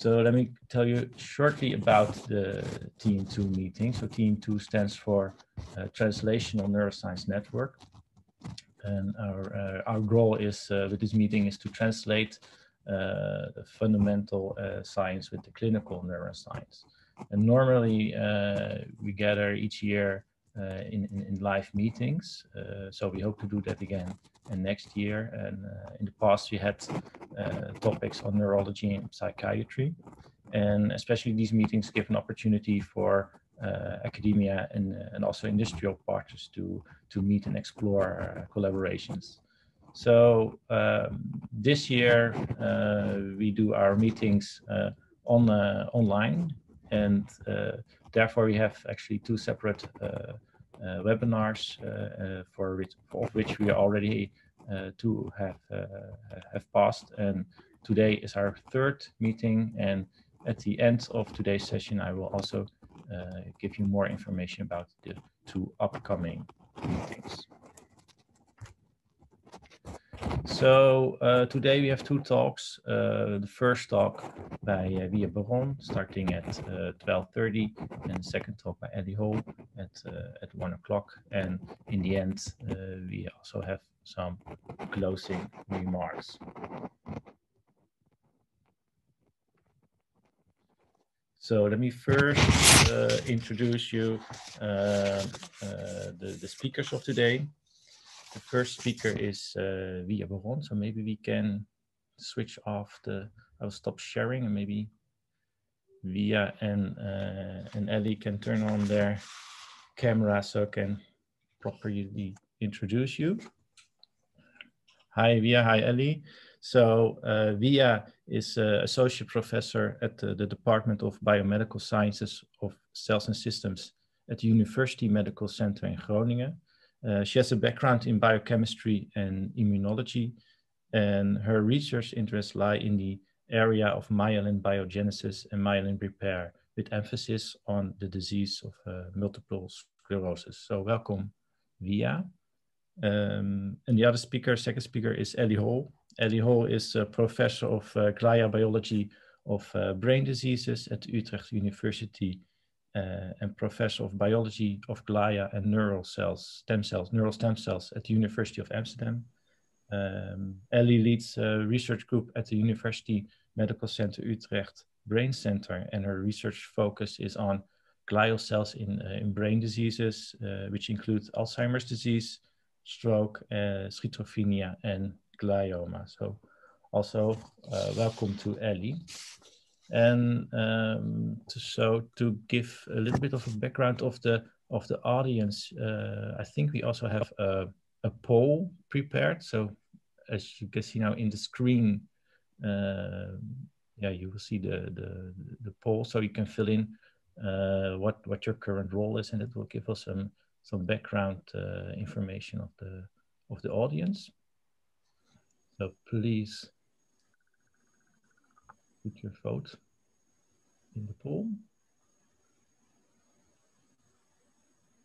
So let me tell you shortly about the TN2 meeting. So TN2 stands for uh, Translational Neuroscience Network. And our, uh, our goal is uh, with this meeting is to translate uh, fundamental uh, science with the clinical neuroscience. And normally uh, we gather each year in, in, in, live meetings. So we hope to do that again and next year. And uh, in the past we had topics on neurology and psychiatry. And especially these meetings give an opportunity for uh, academia and, and also industrial partners to, to meet and explore uh, collaborations. So um, this year uh, we do our meetings on online and therefore we have actually two separate uh, uh, Uh, webinars uh, uh, for which, for which we already uh, two have have passed and today is our third meeting and at the end of today's session I will also give you more information about the two upcoming meetings. So uh, today we have two talks. Uh, the first talk by uh, Via Baron, starting at 12.30, uh, and the second talk by Eddie Hall at, uh, at 1 o'clock. And in the end, uh, we also have some closing remarks. So let me first introduce you the, the speakers of today the first speaker is uh, Via Baron, so maybe we can switch off the, I'll stop sharing and maybe Via and, uh, and Ellie can turn on their camera so I can properly introduce you. Hi Via, hi Ellie. So uh, Via is uh, associate professor at the, the, Department of Biomedical Sciences of Cells and Systems at the University Medical Center in Groningen. Uh, she has a background in biochemistry and immunology, and her research interests lie in the area of myelin biogenesis and myelin repair, with emphasis on the disease of uh, multiple sclerosis. So welcome, Via. Um, and the other speaker, second speaker, is Ellie Hall. Ellie Hall is a professor of uh, glia biology of uh, brain diseases at Utrecht University uh, and professor of biology of glia and neural cells, stem cells, neural stem cells at the University of Amsterdam. Um, Ellie leads a research group at the University Medical Center Utrecht Brain Center, and her research focus is on glial cells in, uh, in brain diseases, uh, which include Alzheimer's disease, stroke, uh, schizophrenia, and glioma. So, also uh, welcome to Ellie. And um, so to give a little bit of a background of the of the audience, uh, I think we also have a, a poll prepared. So as you can see now in the screen, uh, yeah, you will see the, the, the poll. So you can fill in uh, what, what your current role is and it will give us some, some background uh, information of the, of the audience. So please put your vote in the poll.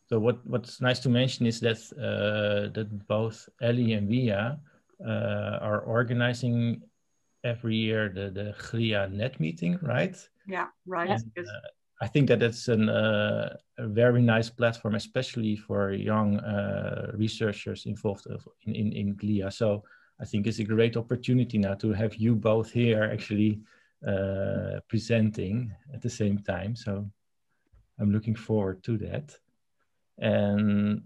So what, what's nice to mention is that uh, that both Ellie and Via uh, are organizing every year the, the GLIA net meeting, right? Yeah, right. And, uh, I think that it's an, uh, a very nice platform, especially for young uh, researchers involved in, in, in GLIA. So I think it's a great opportunity now to have you both here actually uh, presenting at the same time. So I'm looking forward to that. And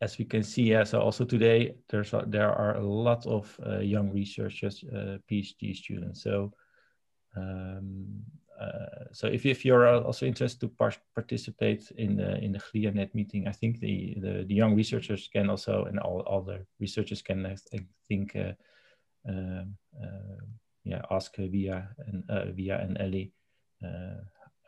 as we can see, yeah, so also today there's a, there are a lot of uh, young researchers, uh, PhD students. So um, uh, so if, if you're also interested to par participate in the in the GLIANet meeting, I think the, the, the young researchers can also and all other researchers can I think uh, um, uh, yeah ask Via and Via and Ellie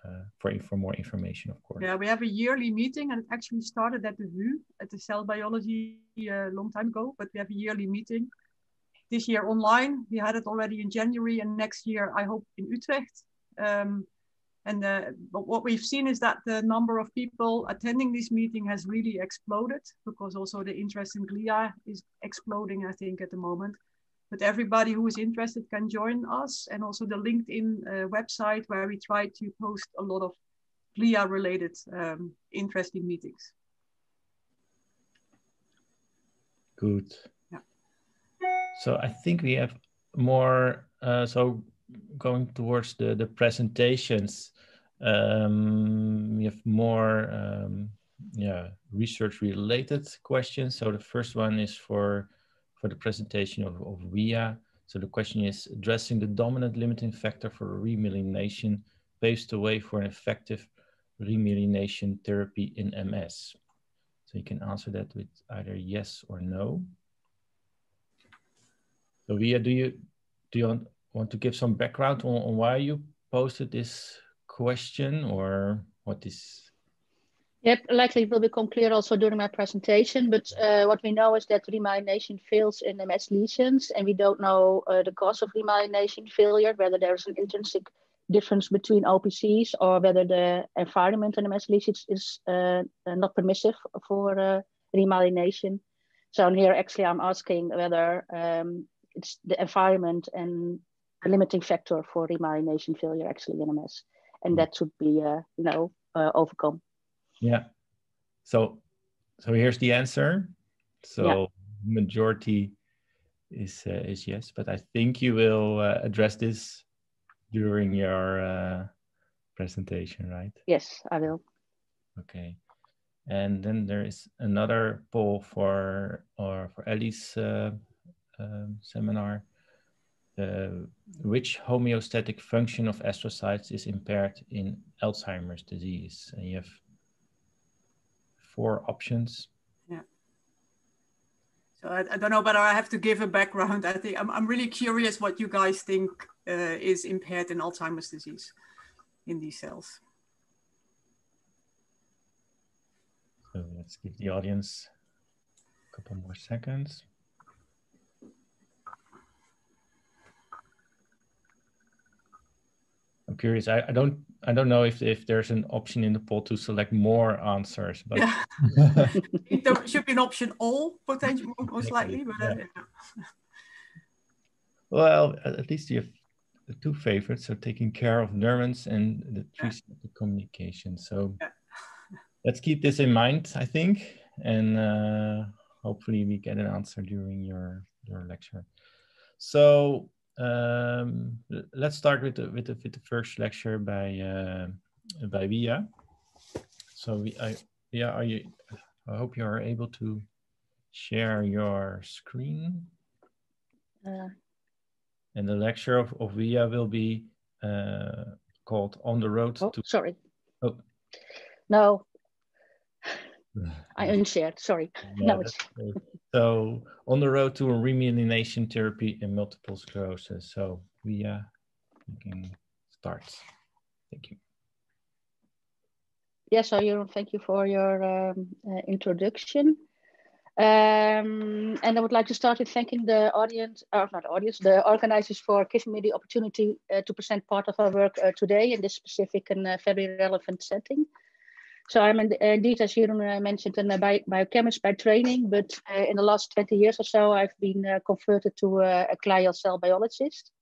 uh, for, for more information, of course. Yeah, we have a yearly meeting and it actually started at the VU, at the cell biology a uh, long time ago, but we have a yearly meeting. This year online, we had it already in January and next year, I hope in Utrecht. Um, and uh, but what we've seen is that the number of people attending this meeting has really exploded because also the interest in glia is exploding, I think, at the moment. But everybody who is interested can join us and also the LinkedIn uh, website where we try to post a lot of GLIA related um, interesting meetings. Good. Yeah. So I think we have more, uh, so going towards the, the presentations, um, we have more um, yeah, research related questions. So the first one is for for the presentation of, of WIA. So the question is, addressing the dominant limiting factor for remyelination paves the way for an effective remyelination therapy in MS. So you can answer that with either yes or no. So WIA, do you do you want, want to give some background on, on why you posted this question or what is Yep, likely it will become clear also during my presentation. But uh, what we know is that remyelination fails in MS lesions, and we don't know uh, the cause of remyelination failure, whether there's an intrinsic difference between OPCs or whether the environment in MS lesions is uh, not permissive for uh, remyelination. So here, actually, I'm asking whether um, it's the environment and a limiting factor for remyelination failure actually in MS, and that should be, uh, you know, uh, overcome. Yeah. So so here's the answer. So yeah. majority is uh, is yes, but I think you will uh, address this during your uh, presentation, right? Yes, I will. Okay. And then there is another poll for or for Ellie's uh, um, seminar. Uh, which homeostatic function of astrocytes is impaired in Alzheimer's disease? And you have four options. Yeah. So I, I, don't know, but I have to give a background. I think I'm, I'm really curious what you guys think uh, is impaired in Alzheimer's disease in these cells. So let's give the audience a couple more seconds. Curious. I, I don't I don't know if if there's an option in the poll to select more answers, but yeah. there should be an option all potentially most likely. But uh, yeah. well, at least you have the two favorites, so taking care of neurons and the three yeah. communication. So yeah. let's keep this in mind, I think, and uh, hopefully we get an answer during your your lecture. So um, let's start with the, with the, with the first lecture by uh, by Via. So we, I, yeah, are you? I hope you are able to share your screen. Uh, and the lecture of, of Via will be uh, called "On the Road oh, to." Sorry. Oh. No, I unshared. Sorry. Yeah, no, it's. So on the road to a remyelination therapy in multiple sclerosis. So we uh, can start. Thank you. Yes, so you thank you for your um, uh, introduction. Um, and I would like to start with thanking the audience, or not audience, the organizers for giving me the opportunity uh, to present part of our work uh, today in this specific and uh, very relevant setting. So I'm in, indeed, as Jeroen uh, mentioned, a bio biochemist by training, but uh, in the last 20 years or so, I've been uh, converted to a glial cell biologist.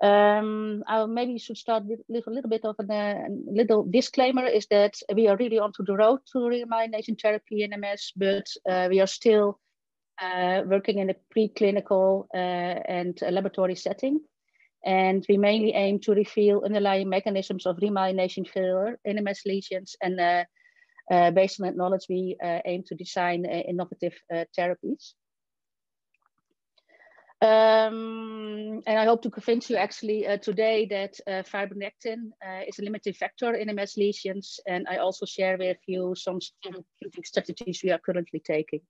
Um, I maybe should start with, a little bit of a uh, little disclaimer is that we are really onto the road to remyelination therapy in MS, but uh, we are still uh, working in a preclinical and laboratory setting. And we mainly aim to reveal underlying mechanisms of remyelination failure in MS lesions. And uh, uh, based on that knowledge, we uh, aim to design uh, innovative uh, therapies. Um, and I hope to convince you actually uh, today that fibronectin is a limiting factor in MS lesions. And I also share with you some therapeutic strategies we are currently taking.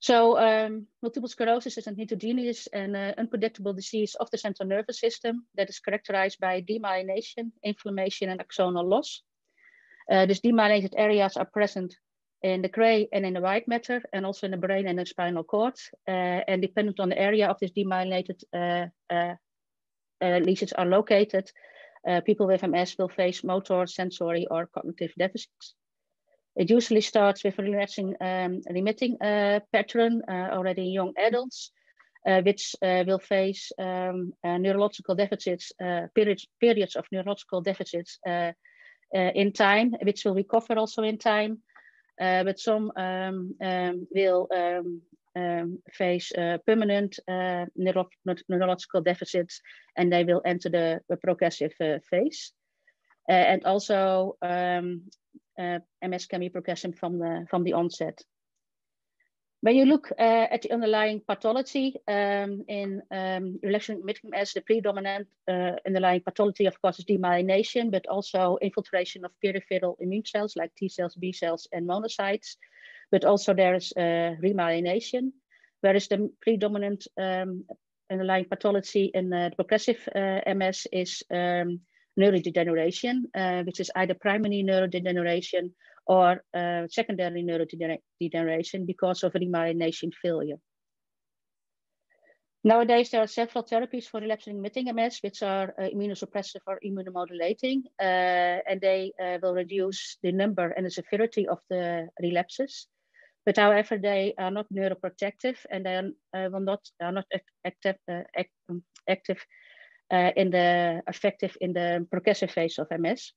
So um, multiple sclerosis is an heterogeneous and uh, unpredictable disease of the central nervous system that is characterized by demyelination, inflammation, and axonal loss. Uh, these demyelinated areas are present in the gray and in the white matter, and also in the brain and the spinal cord. Uh, and dependent on the area of this demyelinated uh, uh, uh, lesions are located, people with MS will face motor, sensory, or cognitive deficits. It usually starts with a relapsing um, remitting uh, pattern uh, already in young adults. which will face um, neurological deficits, periods, periods of neurological deficits in time, which will recover also in time. but some um, um, will um, face uh, permanent uh, neuro neurological deficits and they will enter the, the progressive uh, phase. And also um, MS can be progressive from the, from the onset. When you look uh, at the underlying pathology um, in um, with MS, the predominant underlying pathology, of course, is demyelination, but also infiltration of peripheral immune cells like T cells, B cells, and monocytes but also there is remyelination, whereas the predominant um, underlying pathology in uh, progressive uh, MS is um, neurodegeneration, uh, which is either primary neurodegeneration or uh, secondary neurodegeneration because of remyelination failure. Nowadays, there are several therapies for relapsing remitting MS, which are uh, immunosuppressive or immunomodulating, uh, and they uh, will reduce the number and the severity of the relapses. But however, they are not neuroprotective and they are, uh, will not, are not active, uh, act, um, active uh, in the effective in the progressive phase of MS.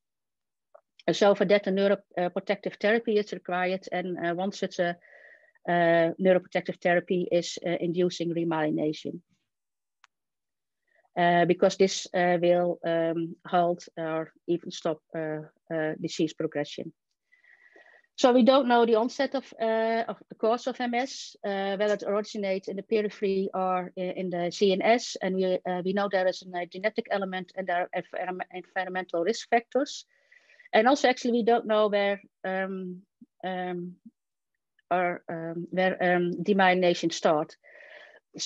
And so for that, a neuroprotective therapy is required. And uh, one such a uh, neuroprotective therapy is inducing remyelination. because this will um, halt or even stop disease progression. So we don't know the onset of, uh, of the cause of MS, uh, whether it originates in the periphery or in the CNS. And we, uh, we know there is a genetic element and there are environmental risk factors. And also actually we don't know where um, um, or um, where um, demyelination start.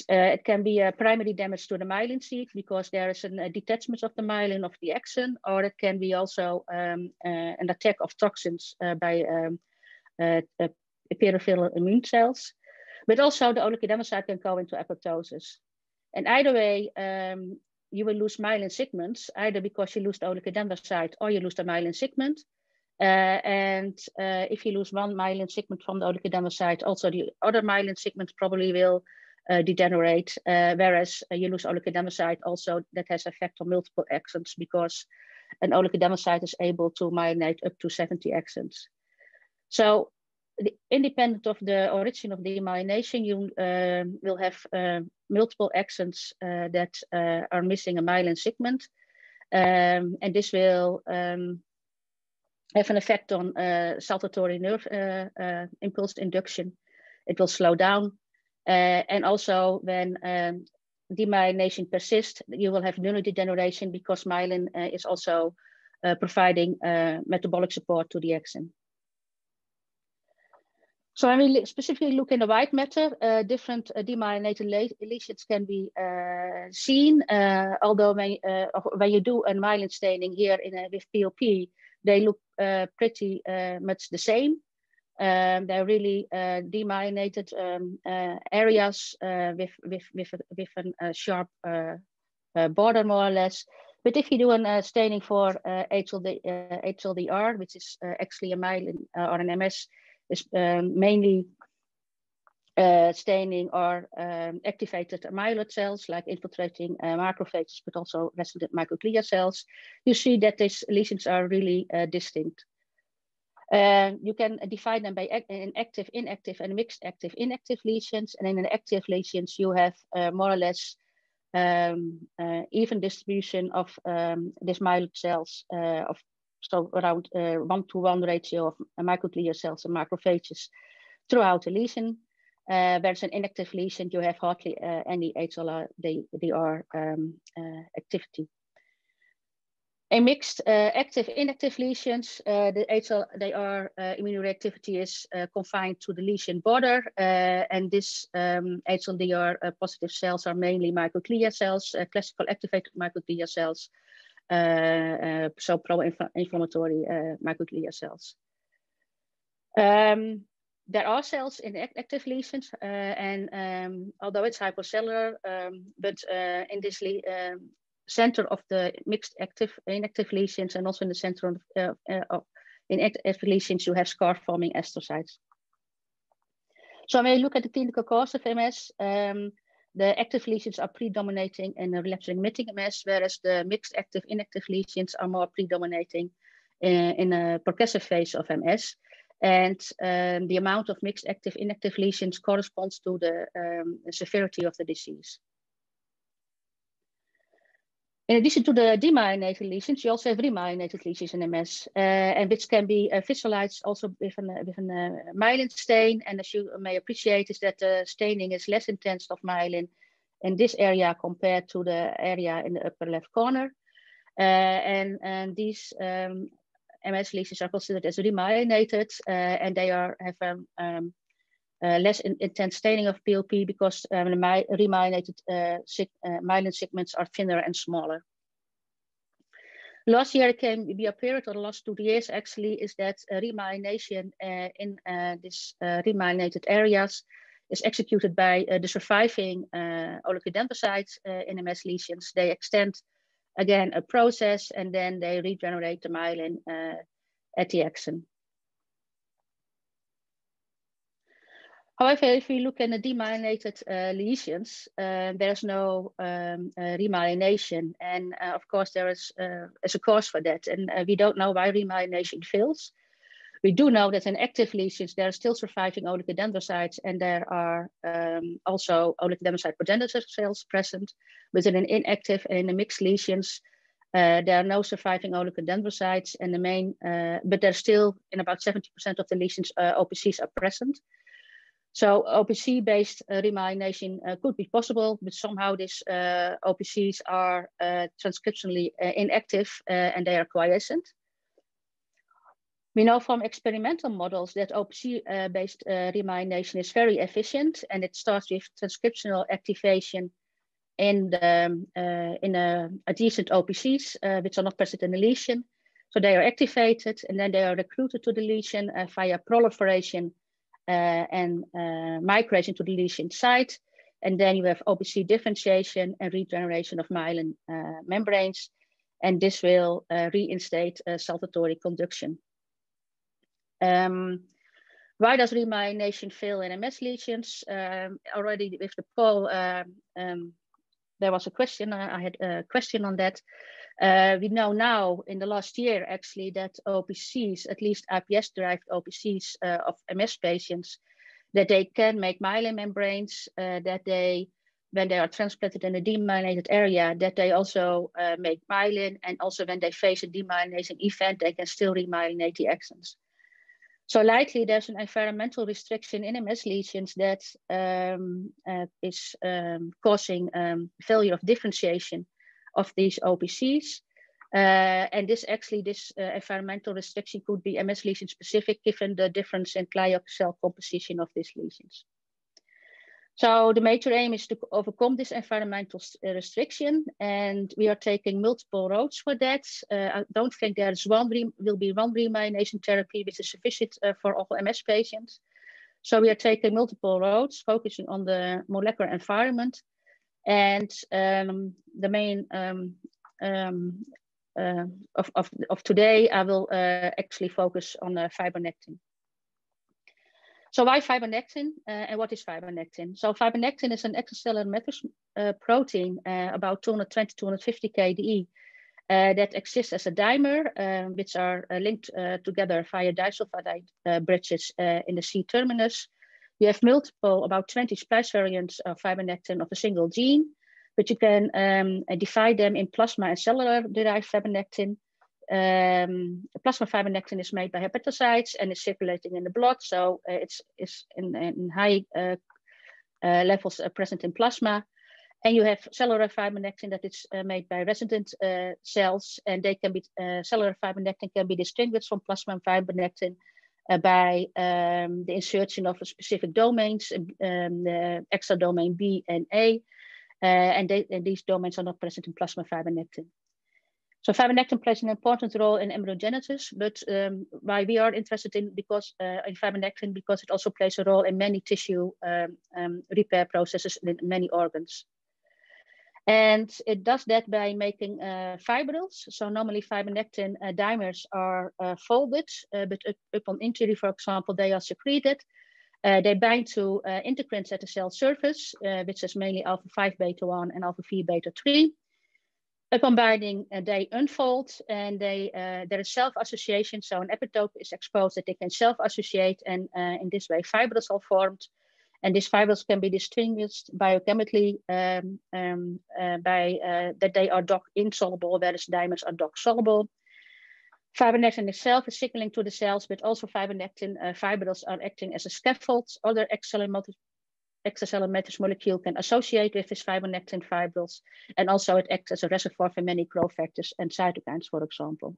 Uh, it can be a primary damage to the myelin sheath because there is a detachment of the myelin of the axon, or it can be also um, uh, an attack of toxins uh, by um, peripheral immune cells. But also the oligodendrocyte can go into apoptosis. And either way, um, you will lose myelin segments, either because you lose the oligodendrocyte or you lose the myelin segment. Uh, and uh, if you lose one myelin segment from the oligodendrocyte, also the other myelin segments probably will degenerate, uh, whereas uh, you lose oligodendrocyte also that has effect on multiple axons because an oligodendrocyte is able to myelinate up to 70 axons. So the, independent of the origin of the demyelination, you uh, will have uh, multiple axons uh, that are missing a myelin segment. Um, and this will um, have an effect on saltatory nerve impulse induction. It will slow down uh, and also when um, demyelination persists, you will have neurodegeneration because myelin uh, is also uh, providing metabolic support to the axon. So when we specifically look in the white matter, uh, different uh, demyelinated lesions can be uh, seen. although when, when you do a myelin staining here in a, with PLP, they look pretty much the same. Um, they're really uh, demyelinated um, uh, areas uh, with, with, with, with a sharp uh, uh, border, more or less. But if you do a staining for HLD, HLDR, which is actually a myelin or an MS, is um, mainly staining or um, activated myeloid cells like infiltrating macrophages, but also resident microglia cells, you see that these lesions are really distinct. Uh, you can define them by in active, inactive, and mixed active, inactive lesions. And in an active lesions, you have uh, more or less um, uh, even distribution of um, these myeloid cells uh, of so around uh, one to one ratio of microglia cells and macrophages throughout the lesion. Uh, whereas an inactive lesion, you have hardly any are um, activity. A mixed uh, active inactive lesions, uh, the HL, they are uh, immunoreactivity is uh, confined to the lesion border, uh, and this um, HLDR uh, positive cells are mainly microglia cells, classical activated microglia cells, so pro-inflammatory microglia cells. Um, there are cells in active lesions, and um, although it's hypocellular, um, but in this um, center of the mixed active inactive lesions and also in the center of, uh, uh, of inactive lesions you have scar forming astrocytes. So when you look at the clinical cause of MS, um, the active lesions are predominating in the relapsing-remitting MS, whereas the mixed active inactive lesions are more predominating in, in a progressive phase of MS. And um, the amount of mixed active inactive lesions corresponds to the um, severity of the disease. In addition to the demyelinated lesions, you also have remyelinated lesions in MS, uh, and which can be uh, visualized also with a with an uh, myelin stain. And as you may appreciate, is that the staining is less intense of myelin in this area compared to the area in the upper left corner. Uh, and, and these um, MS lesions are considered as remyelinated, uh, and they are have um, um, uh, less in, intense staining of PLP because um, the my, remyelinated uh, sig uh, myelin segments are thinner and smaller. Last year came be a period, or the last two years actually, is that uh, remyelination uh, in uh, these remyelinated areas is executed by the surviving oligodendrocytes in MS lesions. They extend again a process and then they regenerate the myelin at the axon. However, if we look at the demyelinated uh, lesions, uh, there's no um, uh, remyelination. And uh, of course, there is, uh, is a cause for that. And uh, we don't know why remyelination fails. We do know that in active lesions, there are still surviving oligodendrocytes and there are um, also oligodendrocyte progenitor cells present. But in an inactive and in the mixed lesions, there are no surviving oligodendrocytes and the main, but there's still in about 70% of the lesions, OPCs are present. So OPC-based uh, remyelination uh, could be possible, but somehow these uh, OPCs are uh, transcriptionally uh, inactive uh, and they are quiescent. We know from experimental models that OPC-based remyelination is very efficient and it starts with transcriptional activation in the in the adjacent OPCs, which are not present in the lesion. So they are activated and then they are recruited to the lesion via proliferation uh, and uh, migration to the lesion site. And then you have OPC differentiation and regeneration of myelin uh, membranes. And this will reinstate saltatory conduction. Um, why does remyelination fail in MS lesions? Um, already with the poll, um, um, there was a question, I had a question on that. Uh, we know now in the last year actually that OPCs, at least iPS-derived OPCs uh, of MS patients, that they can make myelin membranes, uh, that they, when they are transplanted in a demyelinated area, that they also uh, make myelin, and also when they face a demyelination event, they can still remyelinate the axons. So likely there's an environmental restriction in MS lesions that um, uh, is um, causing um, failure of differentiation of these OPCs. Uh, and this actually, this uh, environmental restriction could be MS lesion specific given the difference in glial cell composition of these lesions. So the major aim is to overcome this environmental uh, restriction, and we are taking multiple roads for that. Uh, I don't think there is one will be one remyelination therapy which is sufficient uh, for all MS patients. So we are taking multiple roads, focusing on the molecular environment, and um, the main um, um, uh, of, of, of today, I will uh, actually focus on uh, fibronectin. So why fibronectin uh, and what is fibronectin? So fibronectin is an extracellular matrix uh, protein, uh, about 220, 250 kDE, that exists as a dimer, which are linked together via disulfide bridges in the C terminus. You have multiple, about 20 splice variants of fibronectin of a single gene, but you can um, divide them in plasma and cellular derived fibronectin. Um, plasma fibronectin is made by hepatocytes and is circulating in the blood, so uh, it's, it's in, in high uh, uh, levels uh, present in plasma. And you have cellular fibronectin that is uh, made by resident uh, cells, and they can be cellular fibronectin can be distinguished from plasma fibronectin by um, the insertion of a specific domains, um, extra domain B and A, and, they, and, these domains are not present in plasma fibronectin. So fibronectin plays an important role in embryogenesis, but um, why we are interested in because uh, in fibronectin because it also plays a role in many tissue um, um, repair processes in many organs. And it does that by making uh, fibrils. So normally fibronectin uh, dimers are uh, folded, uh, but upon injury, for example, they are secreted. Uh, they bind to uh, integrins at the cell surface, uh, which is mainly alpha 5 beta 1 and alpha 4 beta 3. Upon binding, uh, they unfold and they uh, there is self-association. So an epitope is exposed that they can self-associate, and uh, in this way, fibrils are formed. And these fibrils can be distinguished biochemically um, um, by that they are DOCK insoluble, whereas diamonds are DOCK soluble. Fibronectin itself is signaling to the cells, but also fibronectin uh, fibrils are acting as a scaffold. Other extracellular matrix molecule can associate with this fibronectin fibrils, and also it acts as a reservoir for many growth factors and cytokines, for example.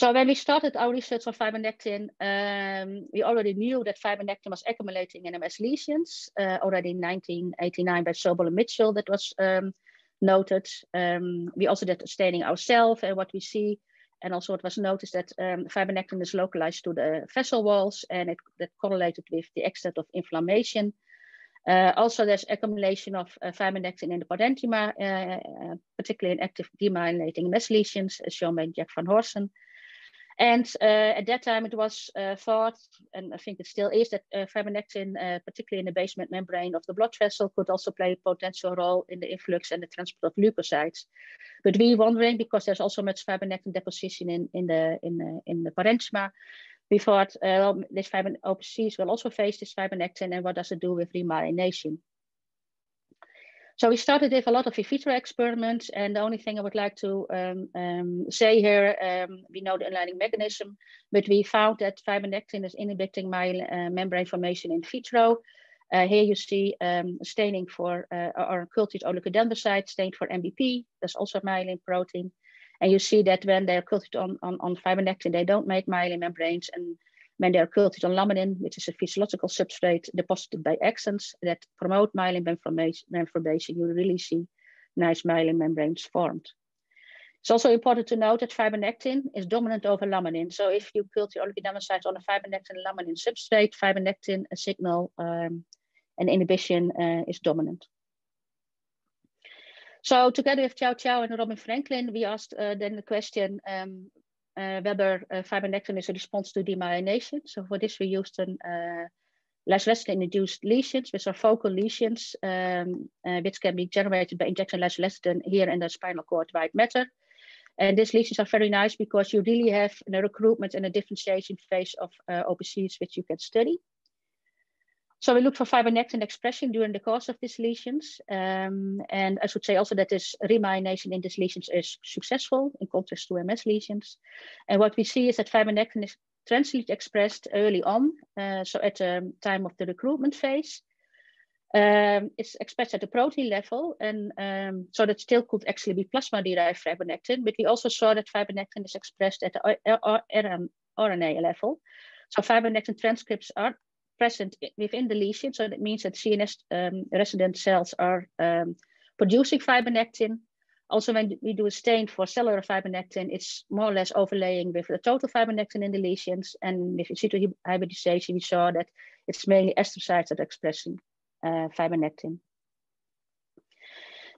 So when we started our research on fibronectin, um, we already knew that fibronectin was accumulating in MS lesions uh, already in 1989 by Sobel and Mitchell. That was um, noted. Um, we also did staining ourselves and what we see. And also it was noticed that um, fibronectin is localized to the vessel walls and it that correlated with the extent of inflammation. Uh, also, there's accumulation of uh, fibronectin in the parenchyma, uh, uh, particularly in active demyelinating MS lesions, as shown by Jack van Horsen. And uh, at that time, it was uh, thought, and I think it still is, that uh, fibronectin, particularly in the basement membrane of the blood vessel, could also play a potential role in the influx and the transport of leukocytes. But we wondering, because there's also much fibronectin deposition in, in, the, in, the, in the parenchyma, we thought uh, this fibron OPCs will also face this fibronectin, and what does it do with remyelination? So we started with a lot of in vitro experiments, and the only thing I would like to um, um, say here, um, we know the underlying mechanism, but we found that fibronectin is inhibiting myelin uh, membrane formation in vitro. Uh, here you see um, staining for uh, or cultured oligodendrocyte stained for MBP. That's also myelin protein. And you see that when they're cultured on, on, on fibronectin, they don't make myelin membranes. And when they are cultured on laminin, which is a physiological substrate deposited by axons that promote myelin formation, you really see nice myelin membranes formed. It's also important to note that fibronectin is dominant over laminin. So if you culture oligodendrocytes on a fibronectin laminin substrate, fibronectin a signal um, and inhibition uh, is dominant. So together with Chow Chow and Robin Franklin, we asked uh, then the question, um, whether uh, fibronectin is a response to demyelination. So for this, we used an uh, induced lesions, which are focal lesions, um, which can be generated by injection lecithin here in the spinal cord white matter. And these lesions are very nice because you really have a recruitment and a differentiation phase of uh, OPCs, which you can study. So we looked for fibronectin expression during the course of these lesions. Um, and I should say also that this remyelination in these lesions is successful in contrast to MS lesions. And what we see is that fibronectin is transiently expressed early on, uh, so at the time of the recruitment phase. Um, it's expressed at the protein level, and um, so that still could actually be plasma-derived fibronectin. But we also saw that fibronectin is expressed at the RNA level. So fibronectin transcripts are present within the lesion. So that means that CNS um, resident cells are um, producing fibronectin. Also, when we do a stain for cellular fibronectin, it's more or less overlaying with the total fibronectin in the lesions. And with in situ hybridization, we saw that it's mainly astrocytes that are expressing uh, fibronectin.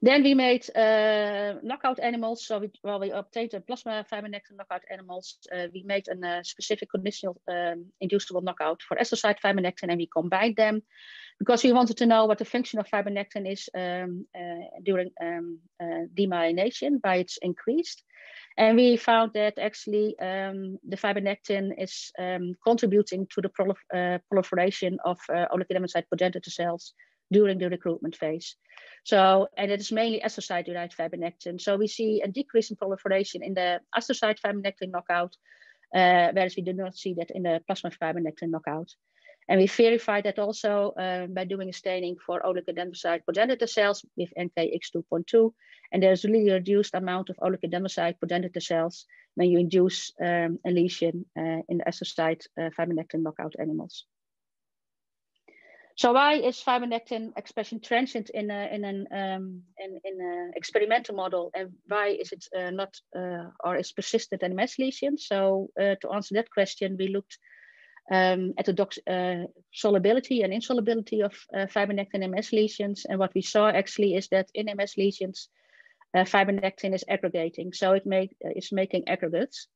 Then we made uh, knockout animals. So we, well, we obtained a plasma fibronectin knockout animals. Uh, we made a uh, specific conditional um, inducible knockout for astrocyte fibronectin and we combined them because we wanted to know what the function of fibronectin is um, uh, during um, uh, demyelination, why it's increased. And we found that actually um, the fibronectin is um, contributing to the prolif uh, proliferation of oligodendrocyte progenitor cells during the recruitment phase. So, and it is mainly astrocyte-derived fibronectin. So we see a decrease in proliferation in the astrocyte fibronectin knockout, uh, whereas we do not see that in the plasma fibronectin knockout. And we verified that also uh, by doing a staining for oligodendrocyte progenitor cells with NKX2.2. And there's really a reduced amount of oligodendrocyte progenitor cells when you induce um, a lesion uh, in the astrocyte uh, fibronectin knockout animals. So why is fibronectin expression transient in a, in an um, in, in experimental model, and why is it uh, not uh, or is persistent in MS lesions? So uh, to answer that question, we looked um, at the uh, solubility and insolubility of uh, fibronectin in MS lesions, and what we saw actually is that in MS lesions, uh, fibronectin is aggregating, so it make, it's making aggregates.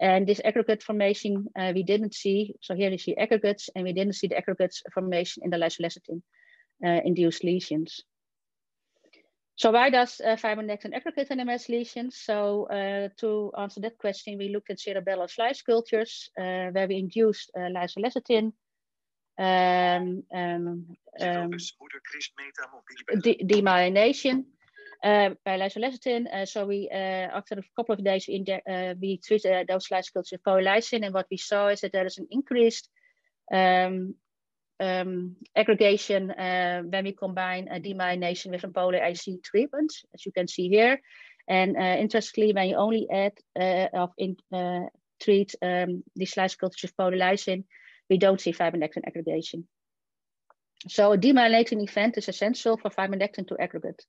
And this aggregate formation uh, we didn't see. So here you see aggregates, and we didn't see the aggregates formation in the lysolecithin uh, induced lesions. So why does uh, fibronectin aggregate in MS lesions? So uh, to answer that question, we looked at cerebellar slice cultures uh, where we induced uh, lysolecithin, um, um, um, de demyelination by lysolecithin. Uh, so we, uh, after a couple of days, we, uh, we treated those slice cultures with polylysine, and what we saw is that there is an increased um, um, aggregation when we combine a demyelination with a poly-IC treatment, as you can see here. And interestingly, when you only add of in, treat um, the slice cultures with polylysine, we don't see fibronectin aggregation. So a demyelinating event is essential for fibronectin to aggregate.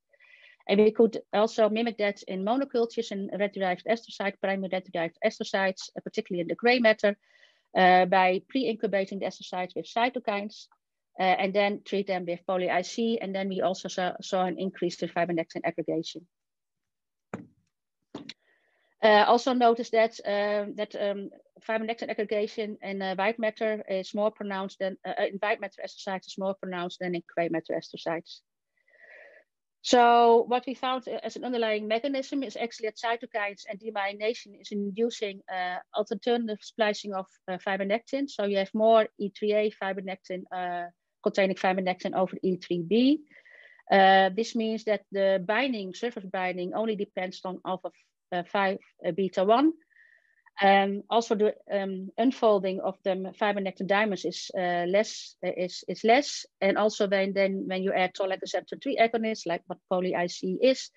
And we could also mimic that in monocultures in red-derived astrocytes, primary red-derived astrocytes, uh, particularly in the gray matter, uh, by pre-incubating the astrocytes with cytokines uh, and then treat them with poly-IC. And then we also saw, saw an increase in fibronectin aggregation. Uh, also notice that that um, fibronectin aggregation in uh, white matter is more pronounced than uh, in white matter astrocytes is more pronounced than in gray matter astrocytes. So what we found uh, as an underlying mechanism is actually that cytokines and demyelination is inducing uh, alternative splicing of uh, fibronectin. So you have more E3A fibronectin uh, containing fibronectin over E3B. Uh, this means that the binding, surface binding, only depends on alpha uh, 5 beta 1 um, also, the um, unfolding of the fibronectin dimers is uh, less is is less, and also when then when you add toll-like receptor 3 agonists, like what poly-IC is,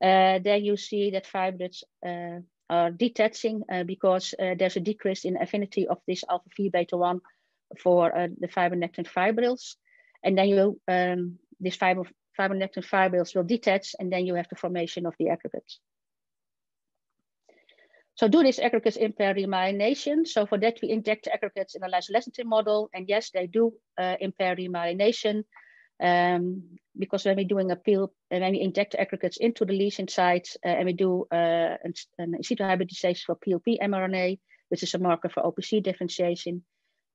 uh, then you see that fibrates uh, are detaching because there's a decrease in affinity of this alpha V beta 1 for the fibronectin fibrils, and then you um, this fiber fibronectin fibrils will detach, and then you have the formation of the aggregates. So do these aggregates impair remyelination? So for that, we inject aggregates in a lysolecithin model. And yes, they do uh, impair remyelination um, because when we're doing a peel, and when we inject aggregates into the lesion sites uh, and we do uh, an, an in situ hybridization for PLP mRNA, which is a marker for OPC differentiation,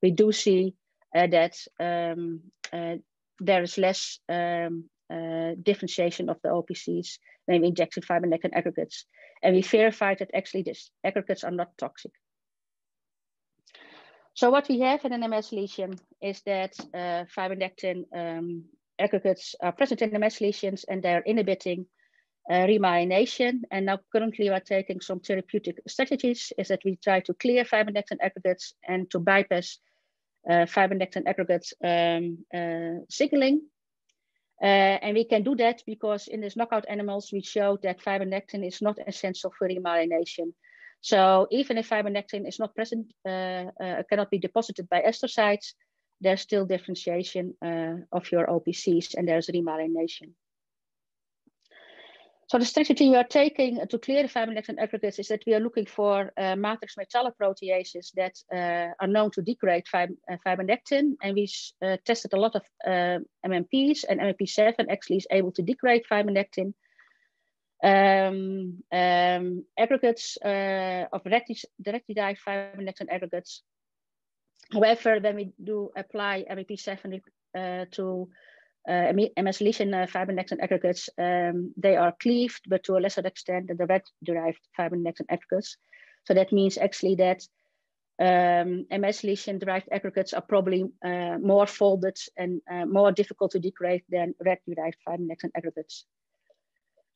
we do see uh, that um, uh, there is less um, uh, differentiation of the OPCs when we inject fibronectin aggregates. And we verified that actually these aggregates are not toxic. So what we have in an MS lesion is that uh, fibronectin um, aggregates are present in MS lesions and they're inhibiting uh, remyelination. And now currently we're taking some therapeutic strategies is that we try to clear fibronectin aggregates and to bypass uh, fibronectin aggregates um, uh, signaling and we can do that because in these knockout animals, we showed that fibronectin is not essential for remyelination. So even if fibronectin is not present, uh, uh, cannot be deposited by astrocytes, there's still differentiation uh, of your OPCs and there's remyelination. So the strategy we are taking to clear the fibronectin aggregates is that we are looking for uh, matrix metalloproteases that uh, are known to degrade uh, fibronectin. And we uh, tested a lot of uh, MMPs and MMP7 actually is able to degrade fibronectin. Um, um, aggregates uh, of directly, directly derived fibronectin aggregates. However, when we do apply MMP7 to uh, MS lesion uh, fibronectin aggregates, um, they are cleaved, but to a lesser extent than the red-derived fibronectin aggregates. So that means actually that um, MS lesion-derived aggregates are probably uh, more folded and uh, more difficult to degrade than red-derived fibronectin aggregates.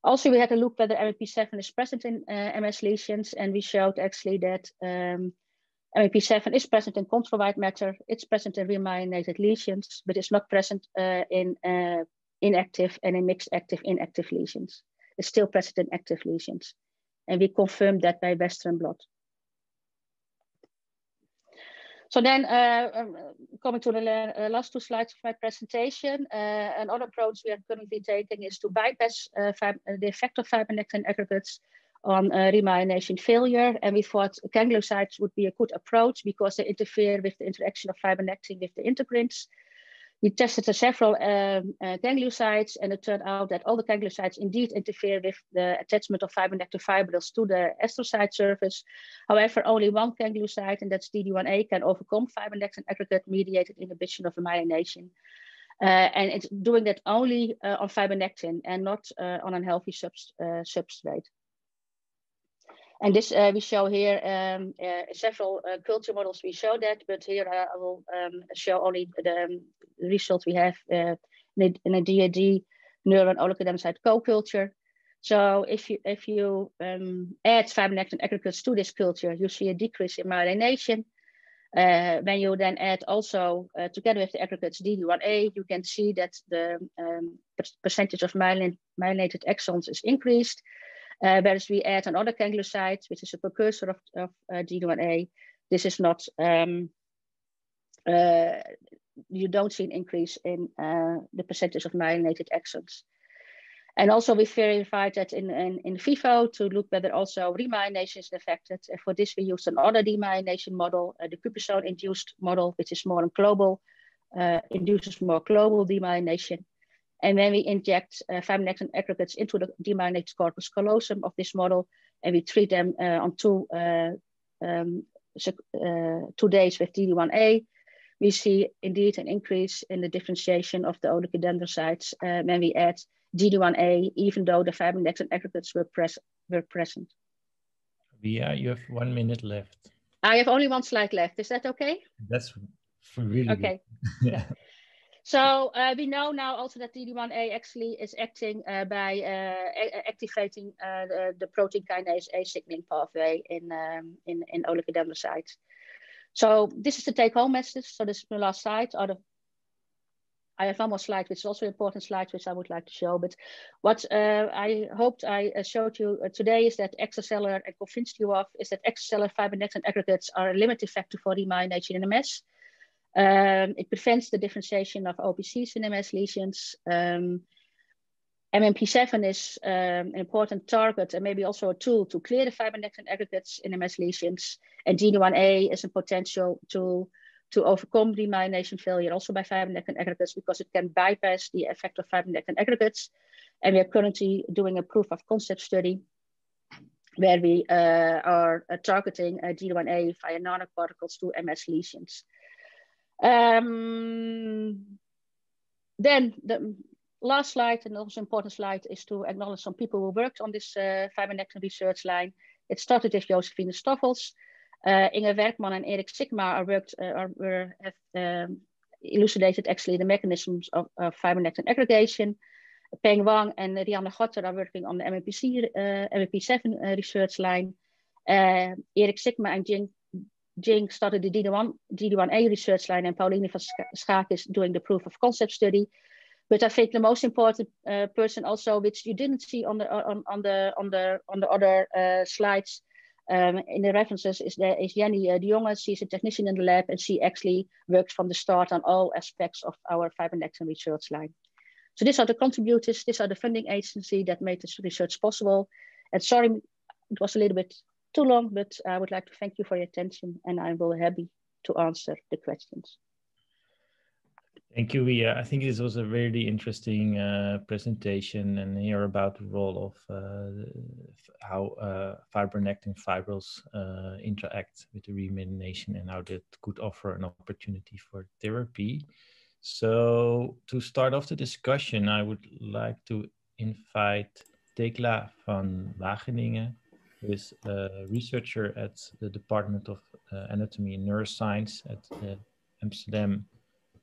Also, we had a look whether MMP7 is present in uh, MS lesions, and we showed actually that um, MMP7 is present in control white matter, it's present in remyelinated lesions, but it's not present uh, in uh, inactive and in mixed active inactive lesions. It's still present in active lesions. And we confirmed that by Western blot. So then uh, um, coming to the uh, last two slides of my presentation, uh, another approach we are currently taking is to bypass uh, the effect of fibronectin aggregates on uh, remyelination failure. And we thought gangliosides would be a good approach because they interfere with the interaction of fibronectin with the integrins. We tested several um, uh, gangliosides, and it turned out that all the gangliosides indeed interfere with the attachment of fibronectin fibrils to the astrocyte surface. However, only one ganglioside, and that's DD1A, can overcome fibronectin aggregate-mediated inhibition of myelination. Uh, and it's doing that only uh, on fibronectin and not uh, on a healthy subst uh, substrate. And this uh, we show here um, uh, several uh, culture models. We show that, but here I, will um, show only the um, results we have in, a, in a DAD neuron oligodendrocyte co-culture. So if you if you um, add fibronectin aggregates to this culture, you see a decrease in myelination. Uh, when you then add also uh, together with the aggregates GD1a, you can see that the um, percentage of myelin myelinated axons is increased. Uh, whereas we add another ganglioside, which is a precursor of, of uh, D1A, this is not, um, uh, you don't see an increase in uh, the percentage of myelinated axons. And also we verified that in, in, in vivo to look whether also remyelination is affected. And for this, we used another demyelination model, the cuprizone induced model, which is more global, uh, induces more global demyelination. And then we inject uh, fibronectin aggregates into the demyelinated corpus callosum of this model, and we treat them uh, on two, uh, um, uh, two days with GD1a. We see indeed an increase in the differentiation of the oligodendrocytes uh, when we add GD1a, even though the fibronectin aggregates were, pres were present. Yeah, you have one minute left. I have only one slide left. Is that okay? That's really okay. yeah. So uh, we know now also that GD1a actually is acting uh, by uh, activating uh, the, the, protein kinase A signaling pathway in, um, in, in oligodendrocytes. So this is the take-home message. So this is my last slide. The, I have one more slide, which is also an important slide, which I would like to show. But what uh, I hoped I uh, showed you today is that extracellular and convinced you of is that extracellular fibronectin aggregates are a limiting factor for remyelination in MS. Um, it prevents the differentiation of OPCs in MS lesions. Um, MMP7 is um, an important target and maybe also a tool to clear the fibronectin aggregates in MS lesions. And GD1a is a potential tool to overcome remyelination failure also by fibronectin aggregates because it can bypass the effect of fibronectin aggregates. And we are currently doing a proof of concept study where we uh, are uh, targeting uh, D1A via nanoparticles to MS lesions. Um, then the last slide, and also important slide, is to acknowledge some people who worked on this uh, fibronectin research line. It started with Josephine Stoffels. Uh, Inge Werkman and Erik Sigma are worked, uh, are, were, have um, elucidated actually the mechanisms of, fibronectin aggregation. Peng Wang and Rianne Gotter are working on the MMPC, uh, MMP7 uh, research line. Erik Sigma and Jing Jing started the GD1, GD1a research line and Pauline van Schaak is doing the proof of concept study. But I think the most important uh, person also, which you didn't see on the on, on the on the on the other uh, slides um, in the references, is there is Jenny uh, de Jonge. She's a technician in the lab, and she actually works from the start on all aspects of our fibronectin research line. So these are the contributors. These are the funding agency that made this research possible. And sorry, it was a little bit too long, but I would like to thank you for your attention and I will happy to answer the questions. Thank you, Wia. I think this was a really interesting uh, presentation and hear about the role of uh, how uh, fibronectin fibrils uh, interact with the remyelination and how that could offer an opportunity for therapy. So to start off the discussion, I would like to invite Thecla van Wageningen who is a researcher at the Department of uh, Anatomy and Neuroscience at uh, Amsterdam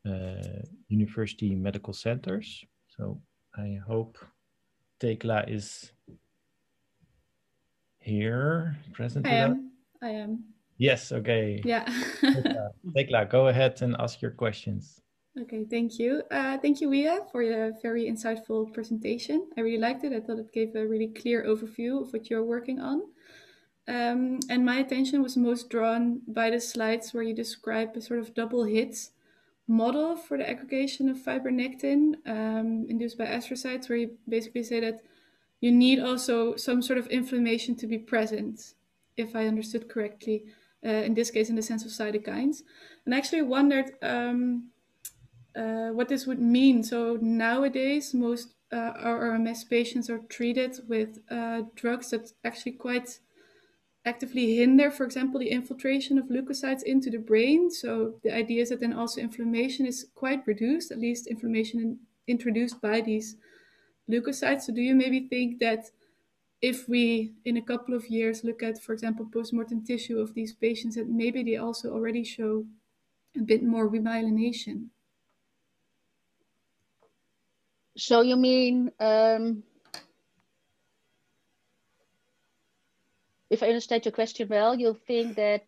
uh, University Medical Centers. So I hope Thecla is here, present. I am. I am. Yes, okay. Yeah. Thecla, go ahead and ask your questions. Okay, thank you. Uh, thank you, Wia, for your very insightful presentation. I really liked it. I thought it gave a really clear overview of what you're working on. Um, and my attention was most drawn by the slides where you describe a sort of double hit model for the aggregation of fibronectin um, induced by astrocytes, where you basically say that you need also some sort of inflammation to be present, if I understood correctly, uh, in this case, in the sense of cytokines. And I actually wondered. Um, uh, what this would mean. So nowadays, most uh, RRMS patients are treated with uh, drugs that actually quite actively hinder, for example, the infiltration of leukocytes into the brain. So the idea is that then also inflammation is quite reduced, at least inflammation in, introduced by these leukocytes. So do you maybe think that if we, in a couple of years, look at, for example, postmortem tissue of these patients, that maybe they also already show a bit more remyelination? So you mean um, if I understand your question well, you think that,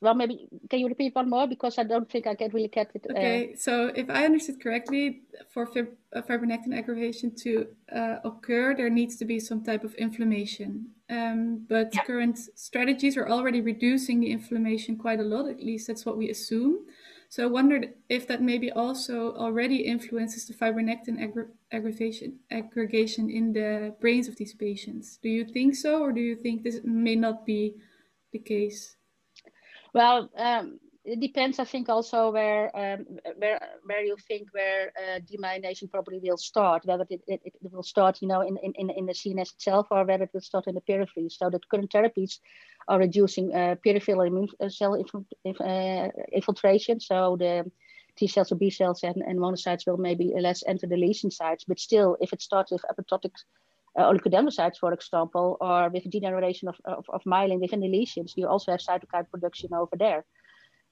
well, maybe, can you repeat one more? Because I don't think I can really get it. Uh... Okay, so if I understood correctly, for fib- uh, fibronectin aggravation to uh, occur, there needs to be some type of inflammation. Um, but yeah. current strategies are already reducing the inflammation quite a lot, at least that's what we assume. So I wondered if that maybe also already influences the fibronectin aggravation, aggregation in the brains of these patients. Do you think so, or do you think this may not be the case? Well, um, it depends. I think also where um, where where you think where uh, demyelination probably will start. Whether it, it, it, will start, you know, in, in in the CNS itself, or whether it will start in the periphery. So the current therapies are reducing uh, peripheral immune uh, cell inf uh, infiltration. So the T cells or B cells and, and monocytes will maybe less enter the lesion sites. But still, if it starts with apoptotic uh, oligodendrocytes, for example, or with degeneration of, of, of myelin within the lesions, you also have cytokine production over there.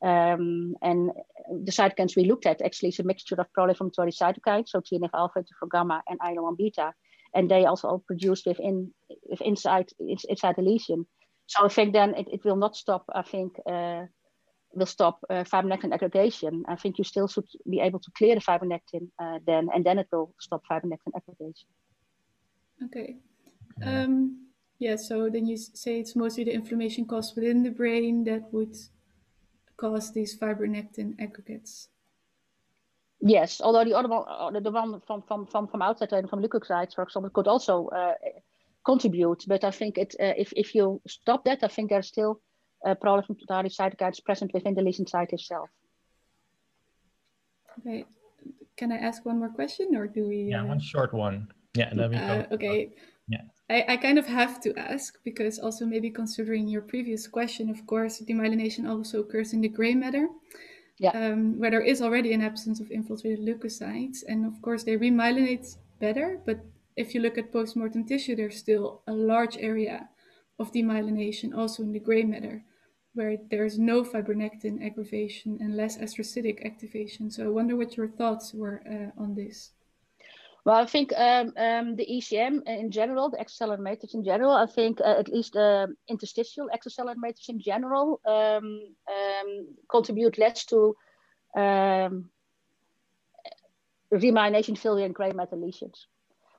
Um, and the cytokines we looked at actually is a mixture of pro-inflammatory cytokines, so TNF alpha, interferon gamma, and IL-1 beta, and they also are produced within, inside, inside the lesion. So I think then it, it will not stop, I think, uh, will stop uh, fibronectin aggregation. I think you still should be able to clear the fibronectin uh, then, and then it will stop fibronectin aggregation. Okay. Um, yeah, so then you say it's mostly the inflammation caused within the brain that would cause these fibronectin aggregates. Yes, although the other one, uh, the one from, from, from, from outside and from leukocytes, for example, could also uh, contribute. But I think it, uh, if, if you stop that, I think there's still uh, pro-inflammatory cytokines present within the lesion site itself. Okay, can I ask one more question, or do we? Yeah, uh... one short one. Yeah, let me go. Uh, okay. I, I kind of have to ask because also maybe considering your previous question, of course, demyelination also occurs in the gray matter. Yeah. Um, where there is already an absence of infiltrated leukocytes. And of course, they remyelinate better, but if you look at postmortem tissue, there's still a large area of demyelination also in the gray matter, where there's no fibronectin aggravation and less astrocytic activation. So I wonder what your thoughts were uh, on this. Well, I think um, um, the ECM in general, the extracellular matrix in general, I think uh, at least uh, interstitial extracellular matrix in general um, um contribute less to um, remyelination failure in gray matter lesions.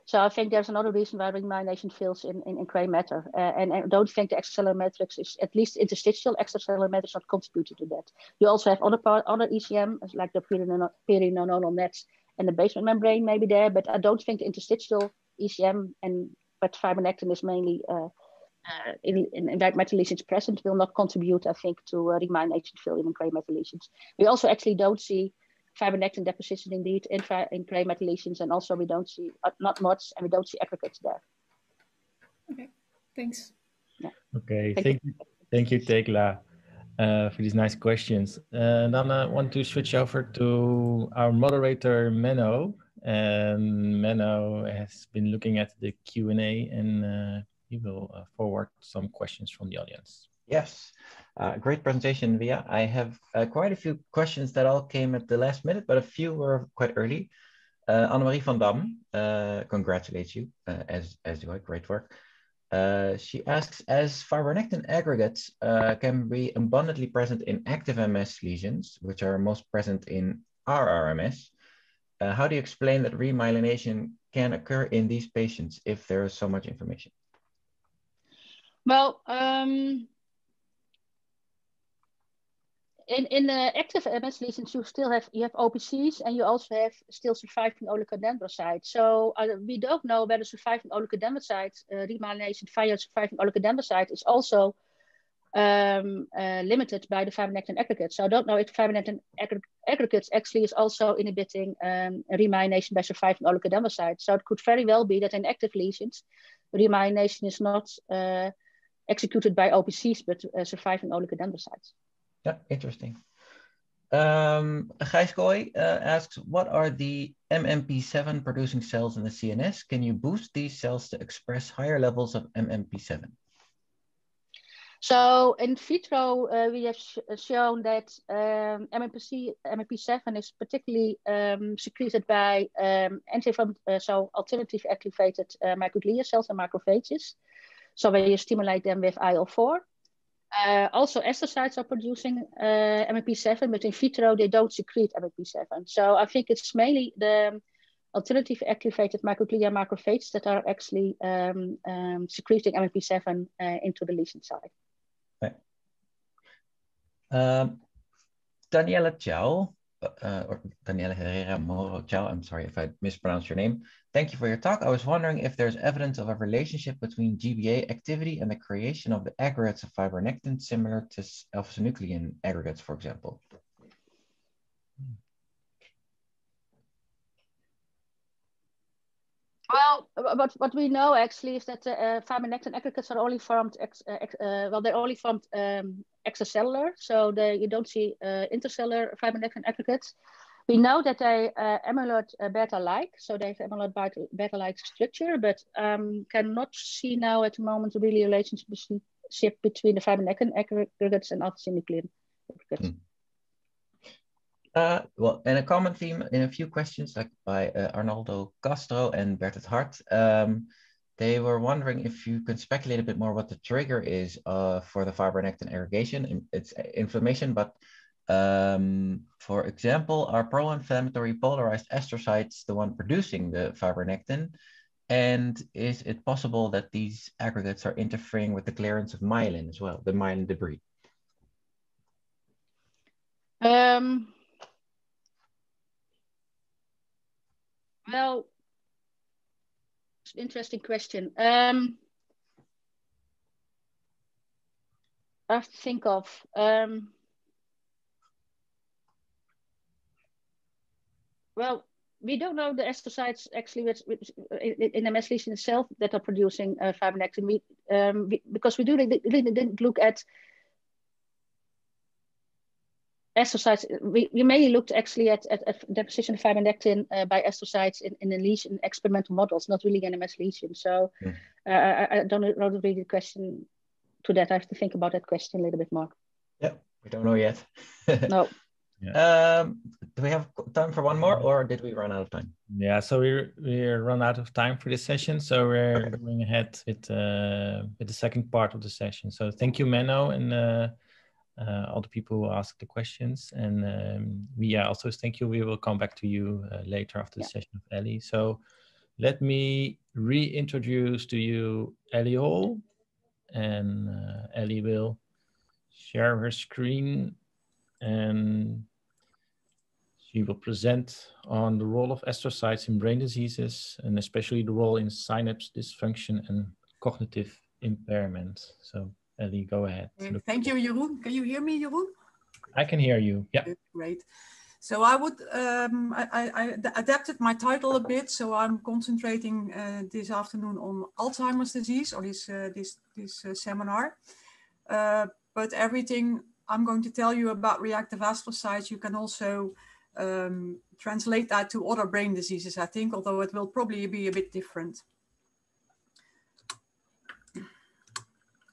So I think there's another reason why remyelination fails in, in, in gray matter. Uh, and, and, I don't think the extracellular matrix is, at least interstitial extracellular matrix, not contributed to that. You also have other part, other ECM, like the perineuronal nets and the basement membrane maybe there, but I don't think the interstitial ECM and but fibronectin is mainly uh, uh, in, in, in white lesions present will not contribute, I think, to uh, remyelination failure in gray matter lesions. We also actually don't see fibronectin deposition indeed in, in gray matter lesions, and also we don't see uh, not much, and we don't see aggregates there. Okay, thanks. Yeah. Okay, thank, thank you. you. Thank you, Thecla uh, for these nice questions. Uh, then I want to switch over to our moderator, Menno. And Menno has been looking at the Q&A and uh, he will uh, forward some questions from the audience. Yes, uh, great presentation, Wia. I have uh, quite a few questions that all came at the last minute, but a few were quite early. Uh, Annemarie van Dam, uh, congratulate you, as, as do I, great work. Uh, she asks, as fibronectin aggregates uh, can be abundantly present in active MS lesions, which are most present in RRMS, uh, how do you explain that remyelination can occur in these patients if there is so much information? Well, um, in in uh, active MS lesions, you still have you have OPCs and you also have still surviving oligodendrocytes. So uh, we don't know whether surviving oligodendrocytes, uh, remyelination via surviving oligodendrocyte is also um, uh, limited by the fibronectin aggregate. So I don't know if fibronectin aggr aggregates actually is also inhibiting um, remyelination by surviving oligodendrocytes. So it could very well be that in active lesions, remyelination is not executed by OPCs, but surviving oligodendrocytes. Yeah, interesting. Um, Gijs Kooij uh, asks, what are the MMP7 producing cells in the CNS? Can you boost these cells to express higher levels of MMP7? So in vitro, uh, we have sh shown that um, MMP, MMP7 is particularly um, secreted by um, uh, so alternative activated uh, microglia cells and macrophages. So when you stimulate them with IL-4. Uh, also, astrocytes are producing uh, MMP7, but in vitro they don't secrete MMP7. So I think it's mainly the alternative activated microglia macrophages that are actually um, um, secreting MMP7 uh, into the lesion site. Um, Daniela Chao, uh, Daniela Herrera Moro Chao, I'm sorry if I mispronounced your name. Thank you for your talk. I was wondering if there's evidence of a relationship between GBA activity and the creation of the aggregates of fibronectin similar to alpha-synuclein aggregates, for example. Well, what, what we know actually is that uh, fibronectin aggregates are only formed, ex, uh, ex, uh, well, they're only formed um, extracellular, so they, you don't see uh, intercellular fibronectin aggregates. We know that they uh, amyloid uh, beta-like, so they have amyloid beta-like structure, but um, cannot see now at the moment the really relationship between the fibronectin aggregates and alpha-synuclein aggregates. Hmm. Uh, well, and a common theme in a few questions, like by uh, Arnaldo Castro and Bert 't Hart, um, they were wondering if you can speculate a bit more what the trigger is uh, for the fibronectin aggregation. It's inflammation, but um, for example, are pro-inflammatory polarized astrocytes the one producing the fibronectin? And is it possible that these aggregates are interfering with the clearance of myelin as well, the myelin debris? Um, Well, interesting question. Um, I have to think of. Um, well, we don't know the astrocytes actually which, in the MS lesion itself that are producing uh, fibronectin. We, um, we, because we do didn't look at astrocytes, we, we mainly looked actually at, at, at deposition of fibronectin uh, by astrocytes in, in the lesion experimental models, not really NMS lesion. So mm. uh, I, I, don't know really the question to that. I have to think about that question a little bit more. Yeah, we don't know yet. no. Yeah. Um, do we have time for one more, or did we run out of time? Yeah, so we we run out of time for this session, so we're okay. going ahead with uh, with the second part of the session. So thank you, Menno, and uh, all the people who asked the questions. And um, we also thank you. We will come back to you uh, later after the session of Elly. So let me reintroduce to you Elly Hol. And uh, Elly will share her screen and she will present on the role of astrocytes in brain diseases and especially the role in synapse dysfunction and cognitive impairment. So Elly, go ahead. Thank you, Jeroen. Can you hear me, Jeroen? I can hear you. Yeah. Great. So I would, um, I, I, adapted my title a bit. So I'm concentrating uh, this afternoon on Alzheimer's disease or this, uh, this, this uh, seminar. Uh, but everything I'm going to tell you about reactive astrocytes, you can also um, translate that to other brain diseases, I think, although it will probably be a bit different.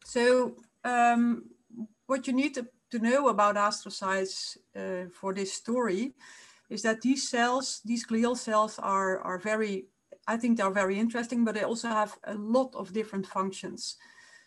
So um, what you need to, to know about astrocytes uh, for this story is that these cells, these glial cells are, are very, I think they're very interesting, but they also have a lot of different functions.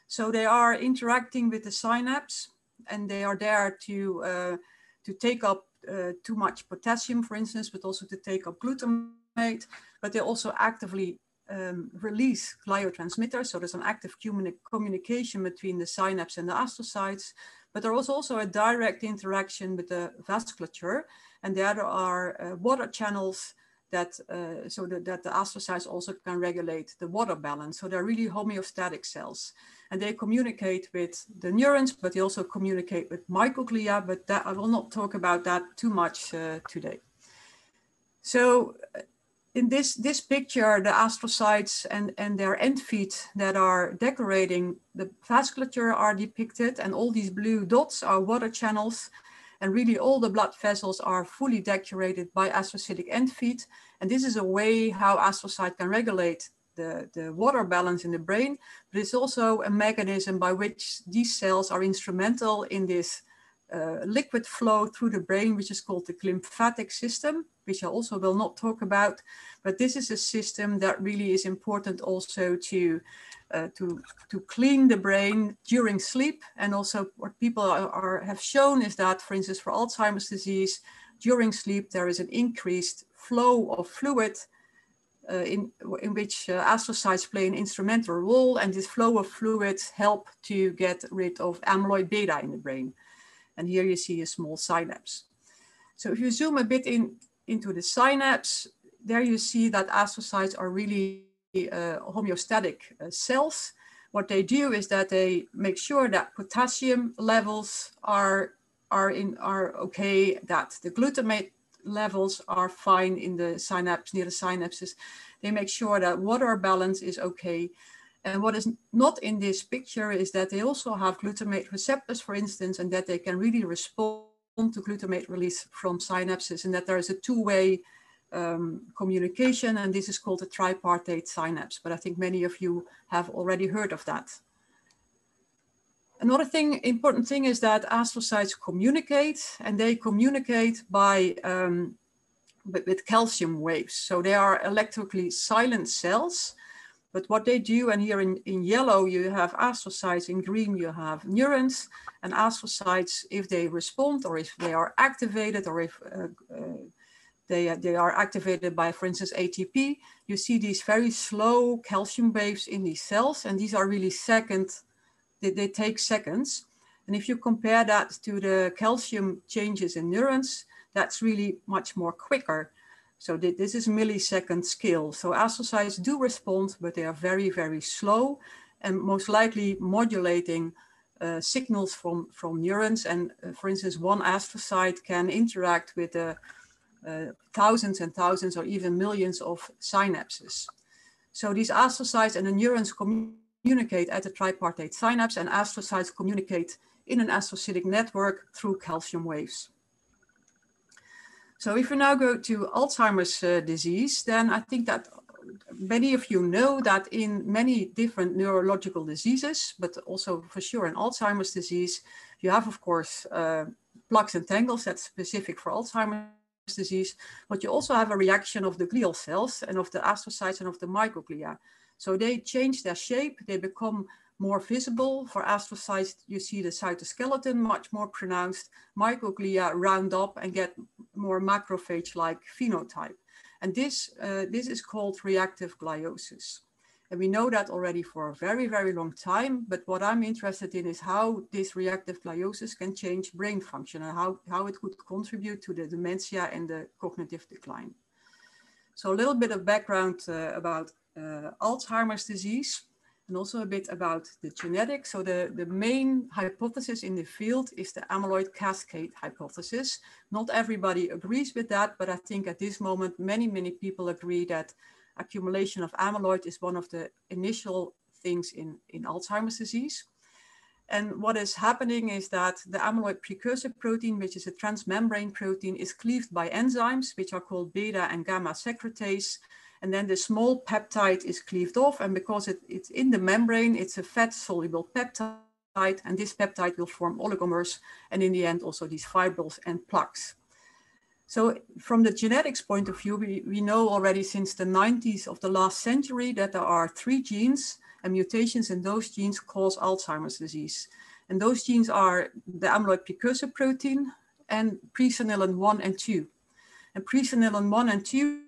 So they are interacting with the synapse and they are there to, uh, to take up uh, too much potassium, for instance, but also to take up glutamate, but they also actively um, release gliotransmitters. So there's an active communi communication between the synapse and the astrocytes, but there was also a direct interaction with the vasculature. And there are uh, water channels that uh, so that, that the astrocytes also can regulate the water balance. So they're really homeostatic cells. And they communicate with the neurons, but they also communicate with microglia, but that, I will not talk about that too much uh, today. So in this, this picture, the astrocytes and, and their end feet that are decorating the vasculature are depicted, and all these blue dots are water channels. And really all the blood vessels are fully decorated by astrocytic end feet. And this is a way how astrocyte can regulate the, the water balance in the brain, but it's also a mechanism by which these cells are instrumental in this uh, liquid flow through the brain, which is called the glymphatic system, which I also will not talk about. But this is a system that really is important also to, uh, to, to clean the brain during sleep. And also what people are, are, have shown is that, for instance, for Alzheimer's disease, during sleep, there is an increased flow of fluid uh, in, in which uh, astrocytes play an instrumental role. And this flow of fluids help to get rid of amyloid beta in the brain. And here you see a small synapse. So if you zoom a bit in into the synapse, there you see that astrocytes are really uh, homeostatic uh, cells. What they do is that they make sure that potassium levels are, are, in, are okay, that the glutamate levels are fine in the synapse, near the synapses. They make sure that water balance is okay. And what is not in this picture is that they also have glutamate receptors, for instance, and that they can really respond to glutamate release from synapses and that there is a two-way um, communication and this is called a tripartite synapse, but I think many of you have already heard of that. Another thing, important thing is that astrocytes communicate and they communicate by um, with, with calcium waves. So they are electrically silent cells but what they do, and here in, in yellow, you have astrocytes, in green, you have neurons. And astrocytes, if they respond or if they are activated or if uh, uh, they, they are activated by, for instance, ATP, you see these very slow calcium waves in these cells. And these are really second, they, they take seconds. And if you compare that to the calcium changes in neurons, that's really much more quicker. So th this is millisecond scale. So astrocytes do respond, but they are very, very slow and most likely modulating uh, signals from, from neurons. And uh, for instance, one astrocyte can interact with uh, uh thousands and thousands or even millions of synapses. So these astrocytes and the neurons communicate at the tripartite synapse and astrocytes communicate in an astrocytic network through calcium waves. So if we now go to Alzheimer's uh, disease, then I think that many of you know that in many different neurological diseases, but also for sure in Alzheimer's disease, you have, of course, uh, plaques and tangles that's specific for Alzheimer's disease, but you also have a reaction of the glial cells and of the astrocytes and of the microglia. So they change their shape, they become more visible. For astrocytes, you see the cytoskeleton much more pronounced. Microglia round up and get more macrophage-like phenotype. And this, uh, this is called reactive gliosis. And we know that already for a very, very long time. But what I'm interested in is how this reactive gliosis can change brain function and how, how it could contribute to the dementia and the cognitive decline. So a little bit of background uh, about uh, Alzheimer's disease and also a bit about the genetics. So the, the main hypothesis in the field is the amyloid cascade hypothesis. Not everybody agrees with that, but I think at this moment, many, many people agree that accumulation of amyloid is one of the initial things in, in Alzheimer's disease. And what is happening is that the amyloid precursor protein, which is a transmembrane protein, is cleaved by enzymes, which are called beta and gamma secretase, and then the small peptide is cleaved off. And because it, it's in the membrane, it's a fat soluble peptide. And this peptide will form oligomers. And in the end, also these fibrils and plaques. So from the genetics point of view, we, we know already since the 90s of the last century that there are three genes and mutations in those genes cause Alzheimer's disease. And those genes are the amyloid precursor protein and presenilin 1 and 2. And presenilin 1 and 2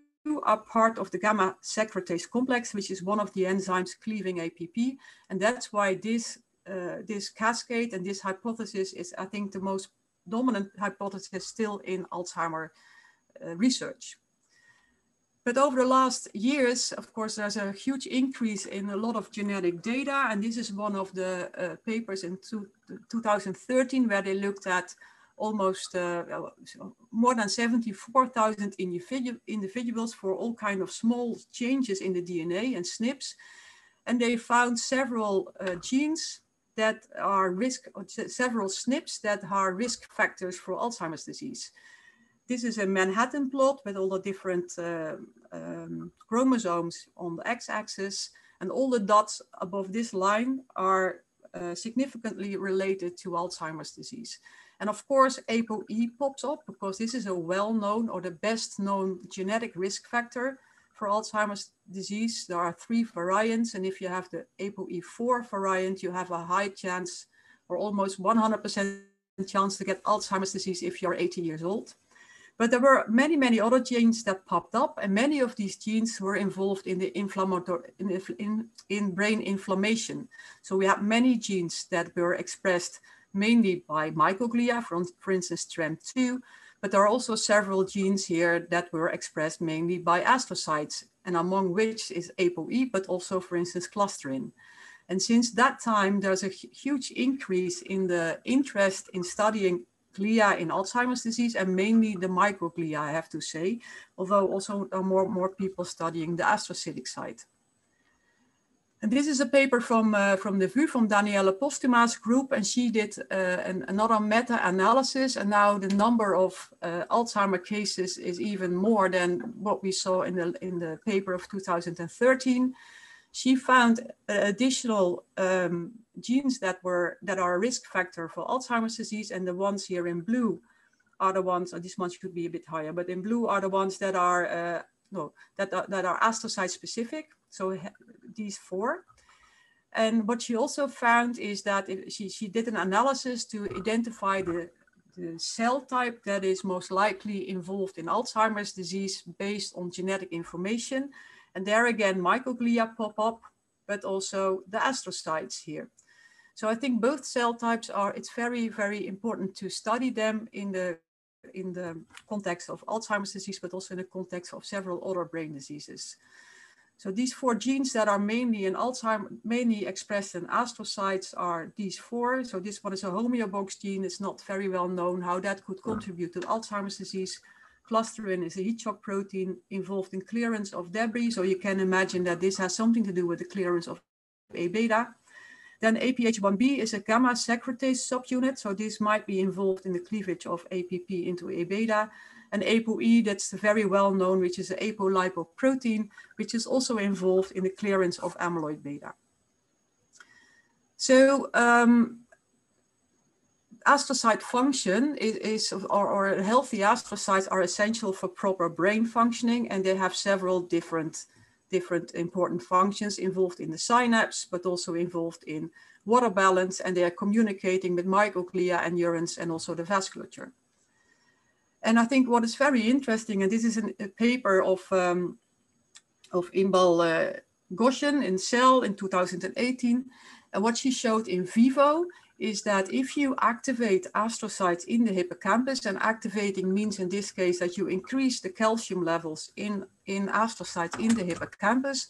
are part of the gamma secretase complex, which is one of the enzymes cleaving APP. And that's why this, uh, this cascade and this hypothesis is, I think, the most dominant hypothesis still in Alzheimer uh, research. but over the last years, of course, there's a huge increase in a lot of genetic data. And this is one of the uh, papers in two, 2013 where they looked at almost uh, more than 74,000 individu individuals for all kind of small changes in the DNA and SNPs. And they found several uh, genes that are risk, several SNPs that are risk factors for Alzheimer's disease. This is a Manhattan plot with all the different uh, um, chromosomes on the x-axis and all the dots above this line are uh, significantly related to Alzheimer's disease. And of course, ApoE pops up because this is a well-known or the best known genetic risk factor for Alzheimer's disease. There are three variants. And if you have the ApoE4 variant, you have a high chance or almost 100% chance to get Alzheimer's disease if you're 80 years old. But there were many, many other genes that popped up, and many of these genes were involved in the inflammatory in, in, in brain inflammation. So we have many genes that were expressed mainly by microglia, for, for instance, TREM2, but there are also several genes here that were expressed mainly by astrocytes, and among which is ApoE, but also, for instance, clusterin. And since that time, there's a huge increase in the interest in studying glia in Alzheimer's disease and mainly the microglia, I have to say, although also are more, more people studying the astrocytic side. And this is a paper from, uh, from the VU, from Danielle Posthuma's group, and she did uh, an, another meta-analysis, and now the number of uh, Alzheimer cases is even more than what we saw in the, in the paper of 2013 she found additional um, genes that were that are a risk factor for Alzheimer's disease, and the ones here in blue are the ones. And this one should be a bit higher, but in blue are the ones that are uh, no that that are astrocyte specific. So these four. And what she also found is that she, she did an analysis to identify the, the cell type that is most likely involved in Alzheimer's disease based on genetic information. And there again, microglia pop up, but also the astrocytes here. So I think both cell types are, it's very, very important to study them in the, in the context of Alzheimer's disease, but also in the context of several other brain diseases. So these four genes that are mainly in Alzheimer, mainly expressed in astrocytes are these four. So this one is a homeobox gene. It's not very well known how that could contribute to Alzheimer's disease. Clusterin is a heat shock protein involved in clearance of debris. So you can imagine that this has something to do with the clearance of A beta. Then APH1B is a gamma secretase subunit. So this might be involved in the cleavage of APP into A beta. And ApoE, that's very well known, which is an apolipoprotein, which is also involved in the clearance of amyloid beta. So um, astrocyte function is, is or, or, healthy astrocytes are essential for proper brain functioning and they have several different different important functions involved in the synapse but also involved in water balance and they are communicating with microglia and neurons and also the vasculature and i think what is very interesting and this is an, a paper of um, of Inbal uh, Goshen in Cell in 2018 and what she showed in vivo is that if you activate astrocytes in the hippocampus, and activating means in this case that you increase the calcium levels in, in astrocytes in the hippocampus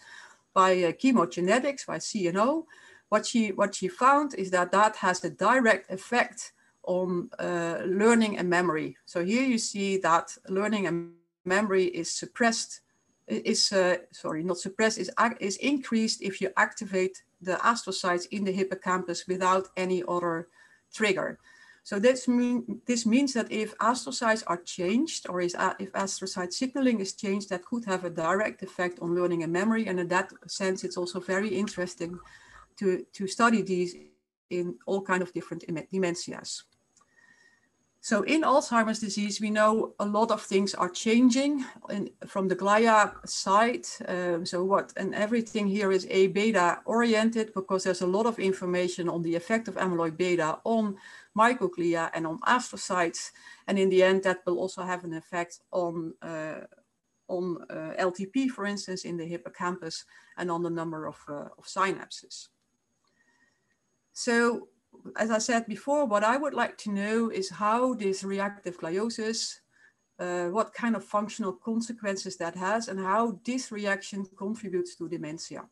by uh, chemogenetics, by CNO, what she, what she found is that that has a direct effect on uh, learning and memory. So here you see that learning and memory is suppressed, is, uh, sorry, not suppressed, is, is increased if you activate the astrocytes in the hippocampus without any other trigger. So this, mean, this means that if astrocytes are changed or is, if astrocyte signaling is changed, that could have a direct effect on learning and memory. And in that sense, it's also very interesting to, to study these in all kind of different dementias. So in Alzheimer's disease, we know a lot of things are changing in, from the glia side. Um, so what, and everything here is A beta oriented because there's a lot of information on the effect of amyloid beta on microglia and on astrocytes. And in the end, that will also have an effect on, uh, on uh, LTP, for instance, in the hippocampus and on the number of, uh, of synapses. So as I said before, what I would like to know is how this reactive gliosis uh, what kind of functional consequences that has and how this reaction contributes to dementia.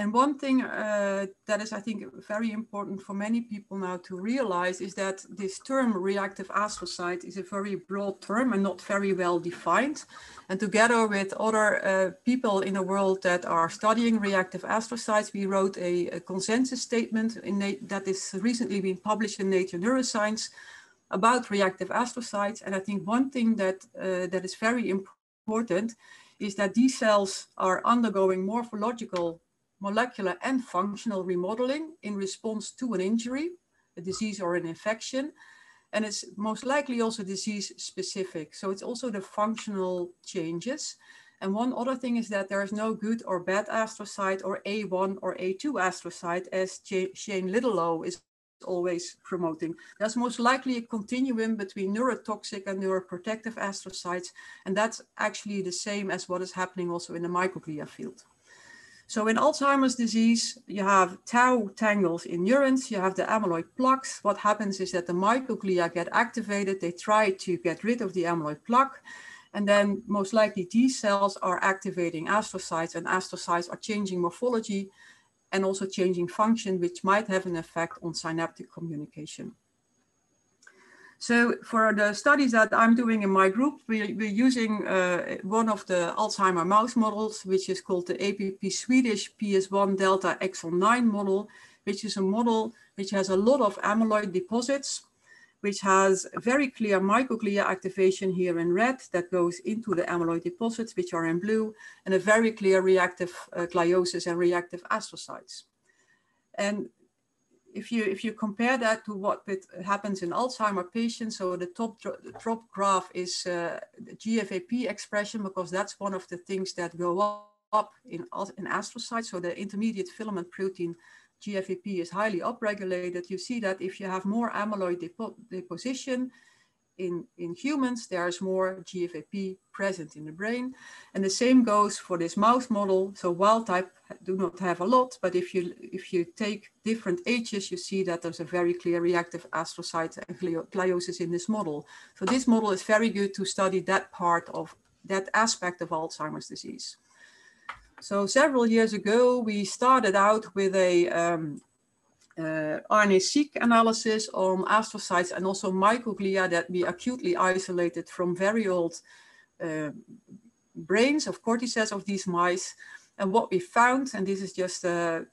And one thing uh, that is, I think, very important for many people now to realize is that this term reactive astrocyte is a very broad term and not very well defined. And together with other uh, people in the world that are studying reactive astrocytes, we wrote a, a consensus statement in that is recently been published in Nature Neuroscience about reactive astrocytes. And I think one thing that, uh, that is very important is that these cells are undergoing morphological molecular and functional remodeling in response to an injury, a disease or an infection. And it's most likely also disease specific. So it's also the functional changes. And one other thing is that there is no good or bad astrocyte or A1 or A2 astrocyte as Shane Liddelow is always promoting. There's most likely a continuum between neurotoxic and neuroprotective astrocytes. And that's actually the same as what is happening also in the microglia field. So in Alzheimer's disease, you have tau tangles in neurons, you have the amyloid plaques. What happens is that the microglia get activated, they try to get rid of the amyloid plaque, and then most likely these cells are activating astrocytes, and astrocytes are changing morphology and also changing function, which might have an effect on synaptic communication. So for the studies that I'm doing in my group, we, we're using uh, one of the Alzheimer mouse models, which is called the APP Swedish PS1 Delta Exon 9 model, which is a model which has a lot of amyloid deposits, which has very clear microglia activation here in red that goes into the amyloid deposits, which are in blue, and a very clear reactive uh, gliosis and reactive astrocytes. And if you if you compare that to what happens in Alzheimer patients, so the top the top graph is uh, GFAP expression because that's one of the things that go up in in astrocytes. So the intermediate filament protein GFAP is highly upregulated. You see that if you have more amyloid depo deposition, in, in humans, there's more GFAP present in the brain. And the same goes for this mouse model. So wild type do not have a lot, but if you, if you take different ages, you see that there's a very clear reactive astrocyte and gliosis in this model. So this model is very good to study that part of that aspect of Alzheimer's disease. So several years ago, we started out with a um, uh, RNA-seq analysis on astrocytes and also microglia that we acutely isolated from very old uh, brains of cortices of these mice. And what we found, and this is just a,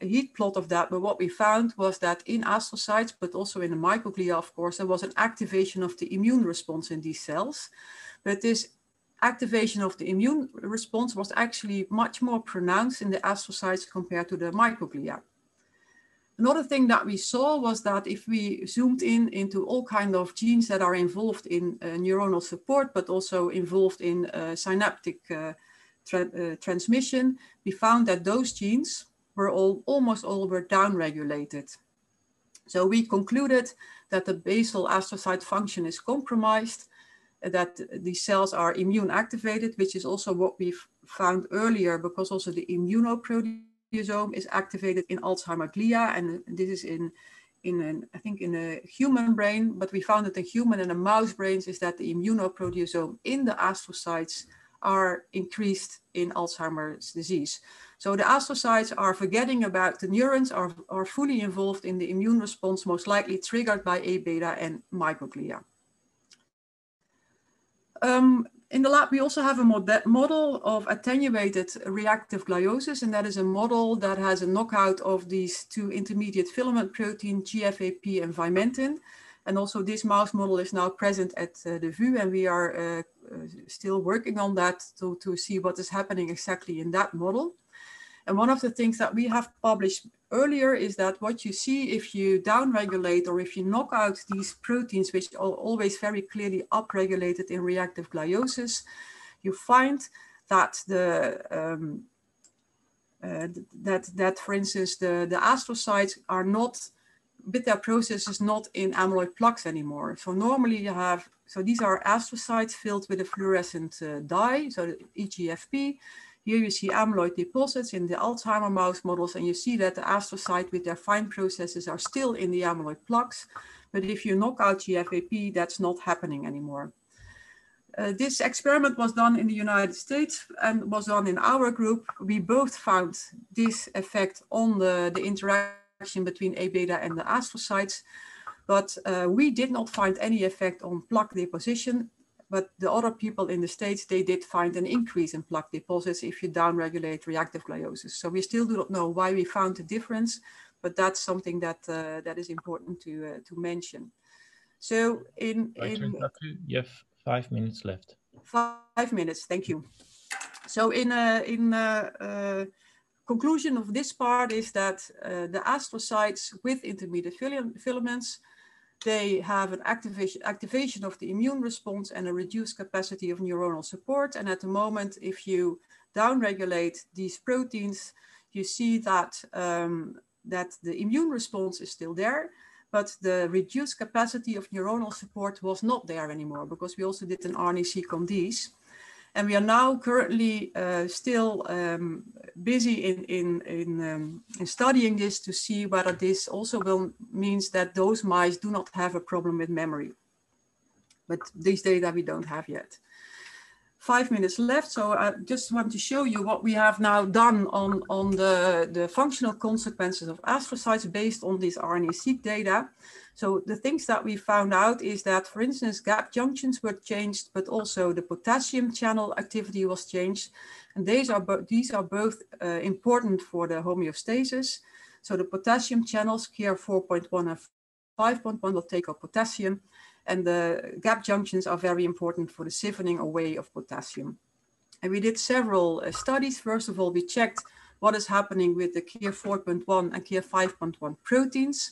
a, heat plot of that, but what we found was that in astrocytes, but also in the microglia, of course, there was an activation of the immune response in these cells. But this activation of the immune response was actually much more pronounced in the astrocytes compared to the microglia. Another thing that we saw was that if we zoomed in into all kind of genes that are involved in uh, neuronal support, but also involved in uh, synaptic uh, tra uh, transmission, we found that those genes were all, almost all were downregulated. So we concluded that the basal astrocyte function is compromised, that these cells are immune activated, which is also what we found earlier because also the immunoprotein is activated in Alzheimer glia, and this is in in an, I think in a human brain, but we found that in human and a mouse brains is that the immunoproteasome in the astrocytes are increased in Alzheimer's disease. So the astrocytes are forgetting about the neurons, are, are fully involved in the immune response, most likely triggered by A beta and microglia. Um, in the lab, we also have a mod model of attenuated reactive gliosis, and that is a model that has a knockout of these two intermediate filament protein, GFAP and vimentin. And also this mouse model is now present at uh, the VU, and we are uh, uh, still working on that to, to see what is happening exactly in that model. And one of the things that we have published earlier is that what you see if you downregulate or if you knock out these proteins, which are always very clearly upregulated in reactive gliosis, you find that the um, uh, that that for instance the the astrocytes are not with their processes not in amyloid plaques anymore. So normally you have so these are astrocytes filled with a fluorescent uh, dye, so EGFP. Here you see amyloid deposits in the Alzheimer mouse models, and you see that the astrocyte with their fine processes are still in the amyloid plaques. But if you knock out GFAP, that's not happening anymore. Uh, this experiment was done in the United States and was done in our group. We both found this effect on the, the interaction between A beta and the astrocytes, but uh, we did not find any effect on plaque deposition. But the other people in the States, they did find an increase in plaque deposits if you downregulate reactive gliosis. So we still do not know why we found the difference, but that's something that, uh, that is important to, uh, to mention. So in, in you have five minutes left. Five minutes, thank you. So in, uh, in uh, uh, conclusion of this part is that uh, the astrocytes with intermediate filaments, they have an activation, activation of the immune response and a reduced capacity of neuronal support. And at the moment, if you downregulate these proteins, you see that, um, that the immune response is still there, but the reduced capacity of neuronal support was not there anymore because we also did an RNA-seq on these. And we are now currently uh, still um, busy in, in, in, um, in, studying this to see whether this also will means that those mice do not have a problem with memory. But these data we don't have yet five minutes left. So I just want to show you what we have now done on, on the, the functional consequences of astrocytes based on this RNA-seq data. So the things that we found out is that, for instance, gap junctions were changed, but also the potassium channel activity was changed. And these are, these are both uh, important for the homeostasis. So the potassium channels, KIR 4.1 and 5.1 will take up potassium and the gap junctions are very important for the siphoning away of potassium. And we did several uh, studies. First of all, we checked what is happening with the KIR 4.1 and KIR 5.1 proteins.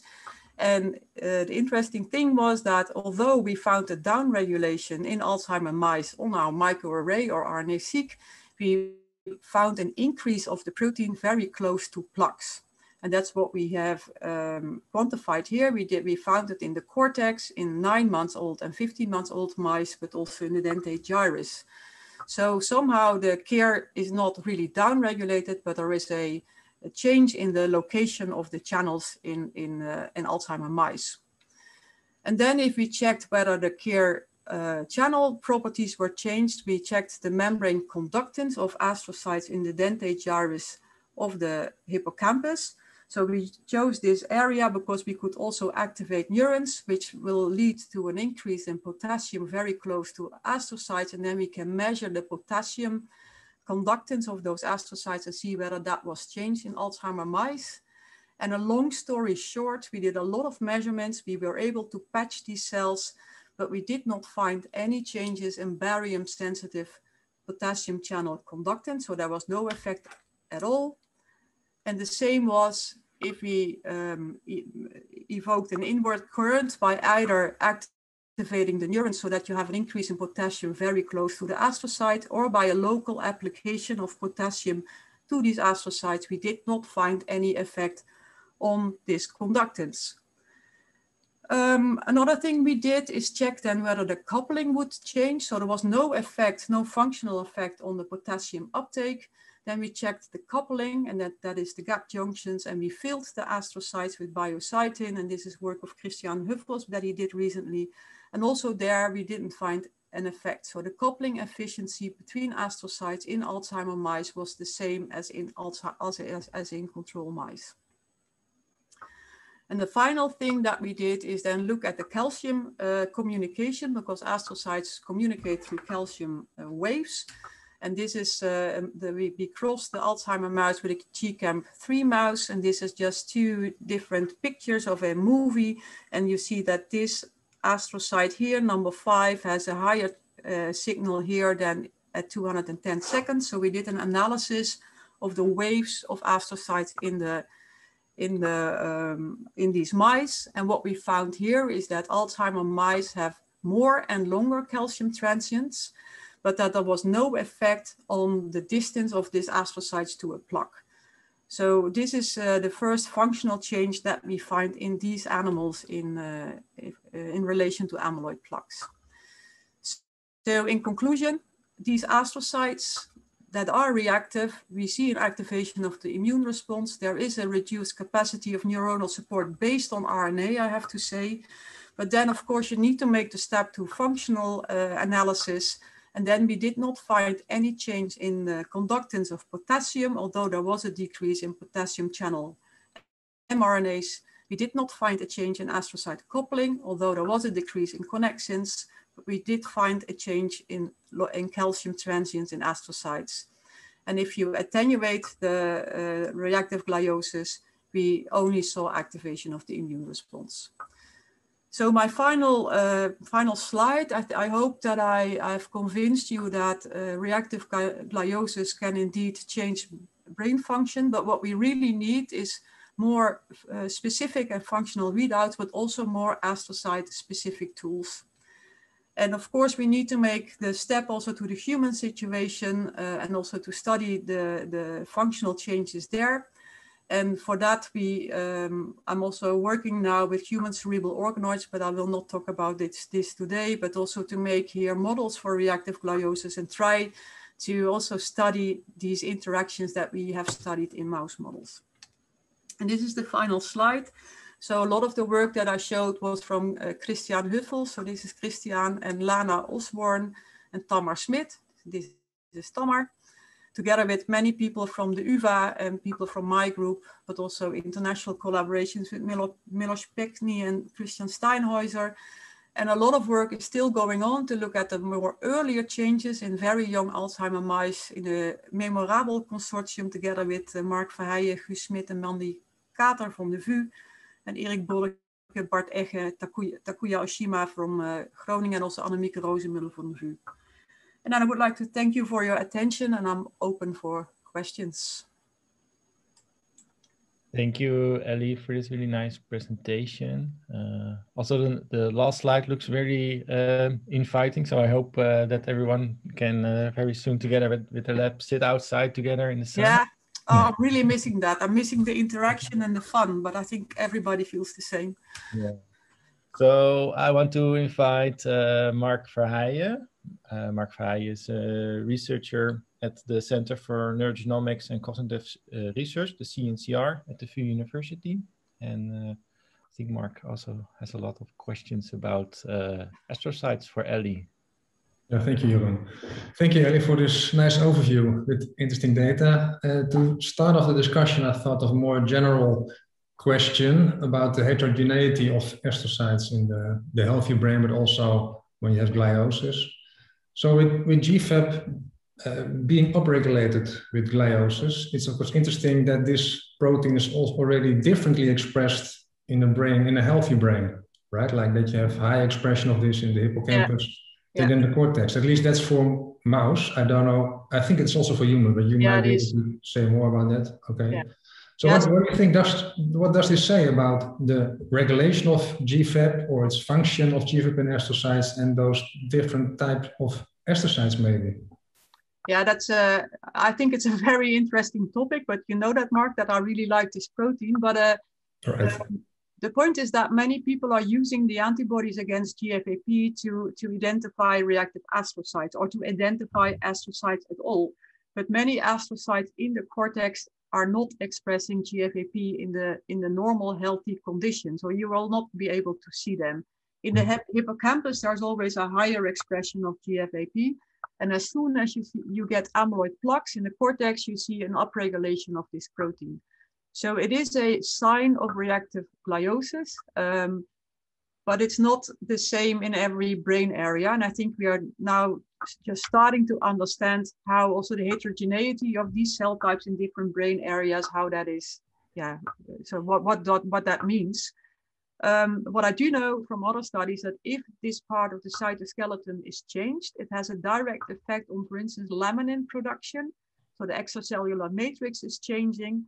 And uh, the interesting thing was that although we found a downregulation in Alzheimer mice on our microarray or RNA-seq, we found an increase of the protein very close to plaques. And that's what we have um, quantified here. We did we found it in the cortex in nine months old and 15 months old mice, but also in the dentate gyrus. So somehow the KIR is not really downregulated, but there is a, a change in the location of the channels in, in, uh, in Alzheimer mice. And then if we checked whether the KIR uh, channel properties were changed, we checked the membrane conductance of astrocytes in the dentate gyrus of the hippocampus. So we chose this area because we could also activate neurons, which will lead to an increase in potassium very close to astrocytes. And then we can measure the potassium conductance of those astrocytes and see whether that was changed in Alzheimer mice. And a long story short, we did a lot of measurements. We were able to patch these cells, but we did not find any changes in barium sensitive potassium channel conductance. So there was no effect at all. And the same was if we um, evoked an inward current by either activating the neurons so that you have an increase in potassium very close to the astrocyte or by a local application of potassium to these astrocytes, we did not find any effect on this conductance. Um, another thing we did is check then whether the coupling would change. So there was no effect, no functional effect on the potassium uptake. Then we checked the coupling, and that, that is the gap junctions, and we filled the astrocytes with biocytin, and this is work of Christian Huffels that he did recently. And also there, we didn't find an effect. So the coupling efficiency between astrocytes in Alzheimer mice was the same as in, as, as, in control mice. And the final thing that we did is then look at the calcium uh, communication because astrocytes communicate through calcium uh, waves. And this is, uh, um, the, we, we crossed the Alzheimer mouse with a GCAMP3 mouse. And this is just two different pictures of a movie. And you see that this astrocyte here, number five, has a higher uh, signal here than at 210 seconds. So we did an analysis of the waves of astrocytes in the in the um, in these mice. And what we found here is that Alzheimer mice have more and longer calcium transients but that there was no effect on the distance of these astrocytes to a plaque. So this is uh, the first functional change that we find in these animals in, uh, uh, in relation to amyloid plaques. So in conclusion, these astrocytes that are reactive, we see an activation of the immune response. There is a reduced capacity of neuronal support based on RNA, I have to say. But then, of course, you need to make the step to functional uh, analysis. And then we did not find any change in the conductance of potassium, although there was a decrease in potassium channel mRNAs. We did not find a change in astrocyte coupling, although there was a decrease in connexins, but we did find a change in, in calcium transients in astrocytes. And if you attenuate the uh, reactive gliosis, we only saw activation of the immune response. So my final uh, final slide, I, I, hope that I, I've convinced you that uh, reactive gliosis can indeed change brain function, but what we really need is more uh, specific and functional readouts, but also more astrocyte specific tools. And of course, we need to make the step also to the human situation uh, and also to study the, the functional changes there. And for that, we um, I'm also working now with human cerebral organoids, but I will not talk about this, this today, but also to make here models for reactive gliosis and try to also study these interactions that we have studied in mouse models. And this is the final slide. So a lot of the work that I showed was from uh, Christian Huffel. So this is Christian and Lana Osborn and Tamar Smith. This is Tamar together with many people from the UvA and people from my group, but also international collaborations with Milo, Milos Pekny and Christian Steinhäuser. And a lot of work is still going on to look at the more earlier changes in very young Alzheimer mice in a memorable consortium together with uh, Mark Verheijen, Guus Smit and Mandy Kater from the VU and Erik Bolleke, Bart Egge, Takuya, Takuya Oshima from uh, Groningen and also Annemieke Rozenmuller from the VU. And I would like to thank you for your attention and I'm open for questions. Thank you, Elly, for this really nice presentation. Uh, also, the, the, last slide looks very uh, inviting. So I hope uh, that everyone can uh, very soon together with, with the lab sit outside together in the sun. Yeah, oh, I'm really missing that. I'm missing the interaction and the fun, but I think everybody feels the same. Yeah. So I want to invite uh, Mark Verheijen. Uh, Mark Verheijen is a researcher at the Center for Neurogenomics and Cognitive uh, Research, the CNCR at the VU University. And uh, I think Mark also has a lot of questions about uh, astrocytes for Elly. Yeah, thank you, Johan. Thank you, Elly, for this nice overview with interesting data. Uh, to start off the discussion, I thought of a more general question about the heterogeneity of astrocytes in the, the healthy brain, but also when you have gliosis. So with, with GFAP uh, being upregulated with gliosis, it's of course interesting that this protein is also already differently expressed in the brain, in a healthy brain, right? Like that you have high expression of this in the hippocampus yeah. than in the cortex. At least that's for mouse. I don't know. I think it's also for human, but you yeah, might be able to say more about that. Okay. Yeah. So yes. what, what, do you think does what does this say about the regulation of GFAP or its function of GFAP in astrocytes and those different types of astrocytes maybe? Yeah, that's I think it's a very interesting topic, but you know that Mark, that I really like this protein, but uh, right. um, the point is that many people are using the antibodies against GFAP to, to identify reactive astrocytes or to identify astrocytes at all. But many astrocytes in the cortex are not expressing GFAP in the in the normal healthy condition. So you will not be able to see them. In the hippocampus, there's always a higher expression of GFAP. And as soon as you, see, you get amyloid plaques in the cortex, you see an upregulation of this protein. So it is a sign of reactive gliosis, um, but it's not the same in every brain area. And I think we are now just starting to understand how also the heterogeneity of these cell types in different brain areas, how that is, yeah, so what, what, what, what that means. Um, what I do know from other studies that if this part of the cytoskeleton is changed, it has a direct effect on, for instance, laminin production. So the extracellular matrix is changing.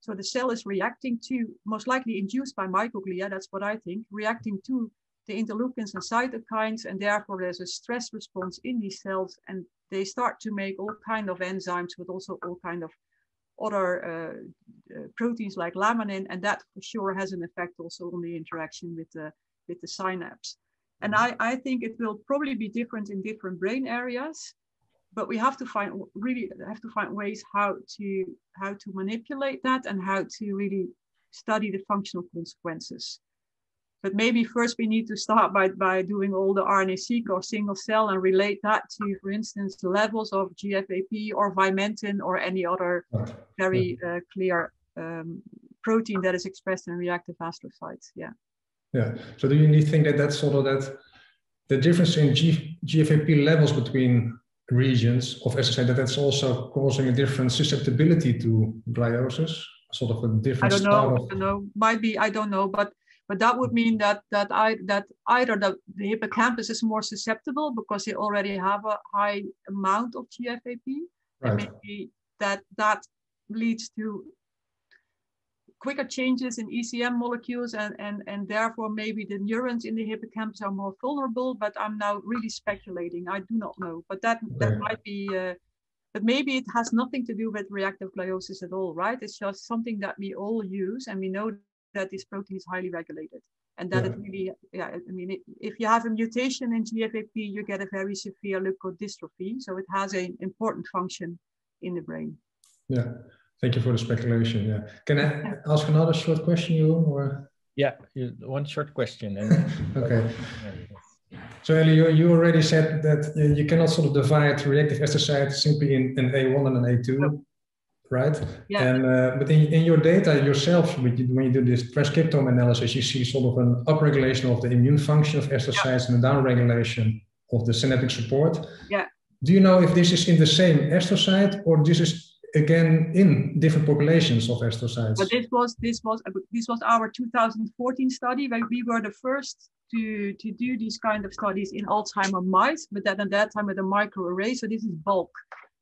So the cell is reacting to, most likely induced by microglia, that's what I think, reacting to the interleukins and cytokines, and therefore there's a stress response in these cells, and they start to make all kind of enzymes, but also all kind of other uh, uh, proteins like laminin, and that for sure has an effect also on the interaction with the with the synapse. And I, I think it will probably be different in different brain areas, but we have to find really have to find ways how to how to manipulate that and how to really study the functional consequences. But maybe first we need to start by, by doing all the RNA-seq or single cell and relate that to, for instance, the levels of GFAP or Vimentin or any other very uh, clear um, protein that is expressed in reactive astrocytes. Yeah. Yeah. So do you think that that's sort of that the difference in G, GFAP levels between regions of astrocyte that that's also causing a different susceptibility to gliosis? Sort of a different. I don't know. Of... I don't know. Might be. I don't know. But but that would mean that that I that either the, the hippocampus is more susceptible because they already have a high amount of GFAP, right. and maybe that that leads to quicker changes in ECM molecules and, and, and therefore maybe the neurons in the hippocampus are more vulnerable, but I'm now really speculating. I do not know, but that, that might be, uh, but maybe it has nothing to do with reactive gliosis at all, right? It's just something that we all use and we know that this protein is highly regulated and that yeah. it really, yeah, I mean, it, if you have a mutation in GFAP, you get a very severe leukodystrophy. So it has an important function in the brain. Yeah, thank you for the speculation. Yeah, can I ask another short question, you or? Yeah, one short question. okay. So Elly, you, you already said that you cannot sort of divide reactive astrocytes simply in an A1 and an A2 right? Yeah. And uh, but in, in your data yourself, when you, when you do this transcriptome analysis, you see sort of an upregulation of the immune function of astrocytes yeah. and a downregulation of the synaptic support. Yeah. Do you know if this is in the same astrocyte or this is again in different populations of astrocytes? But this was this was this was our 2014 study where we were the first to to do these kind of studies in Alzheimer mice, but then at that time with a microarray. So this is bulk.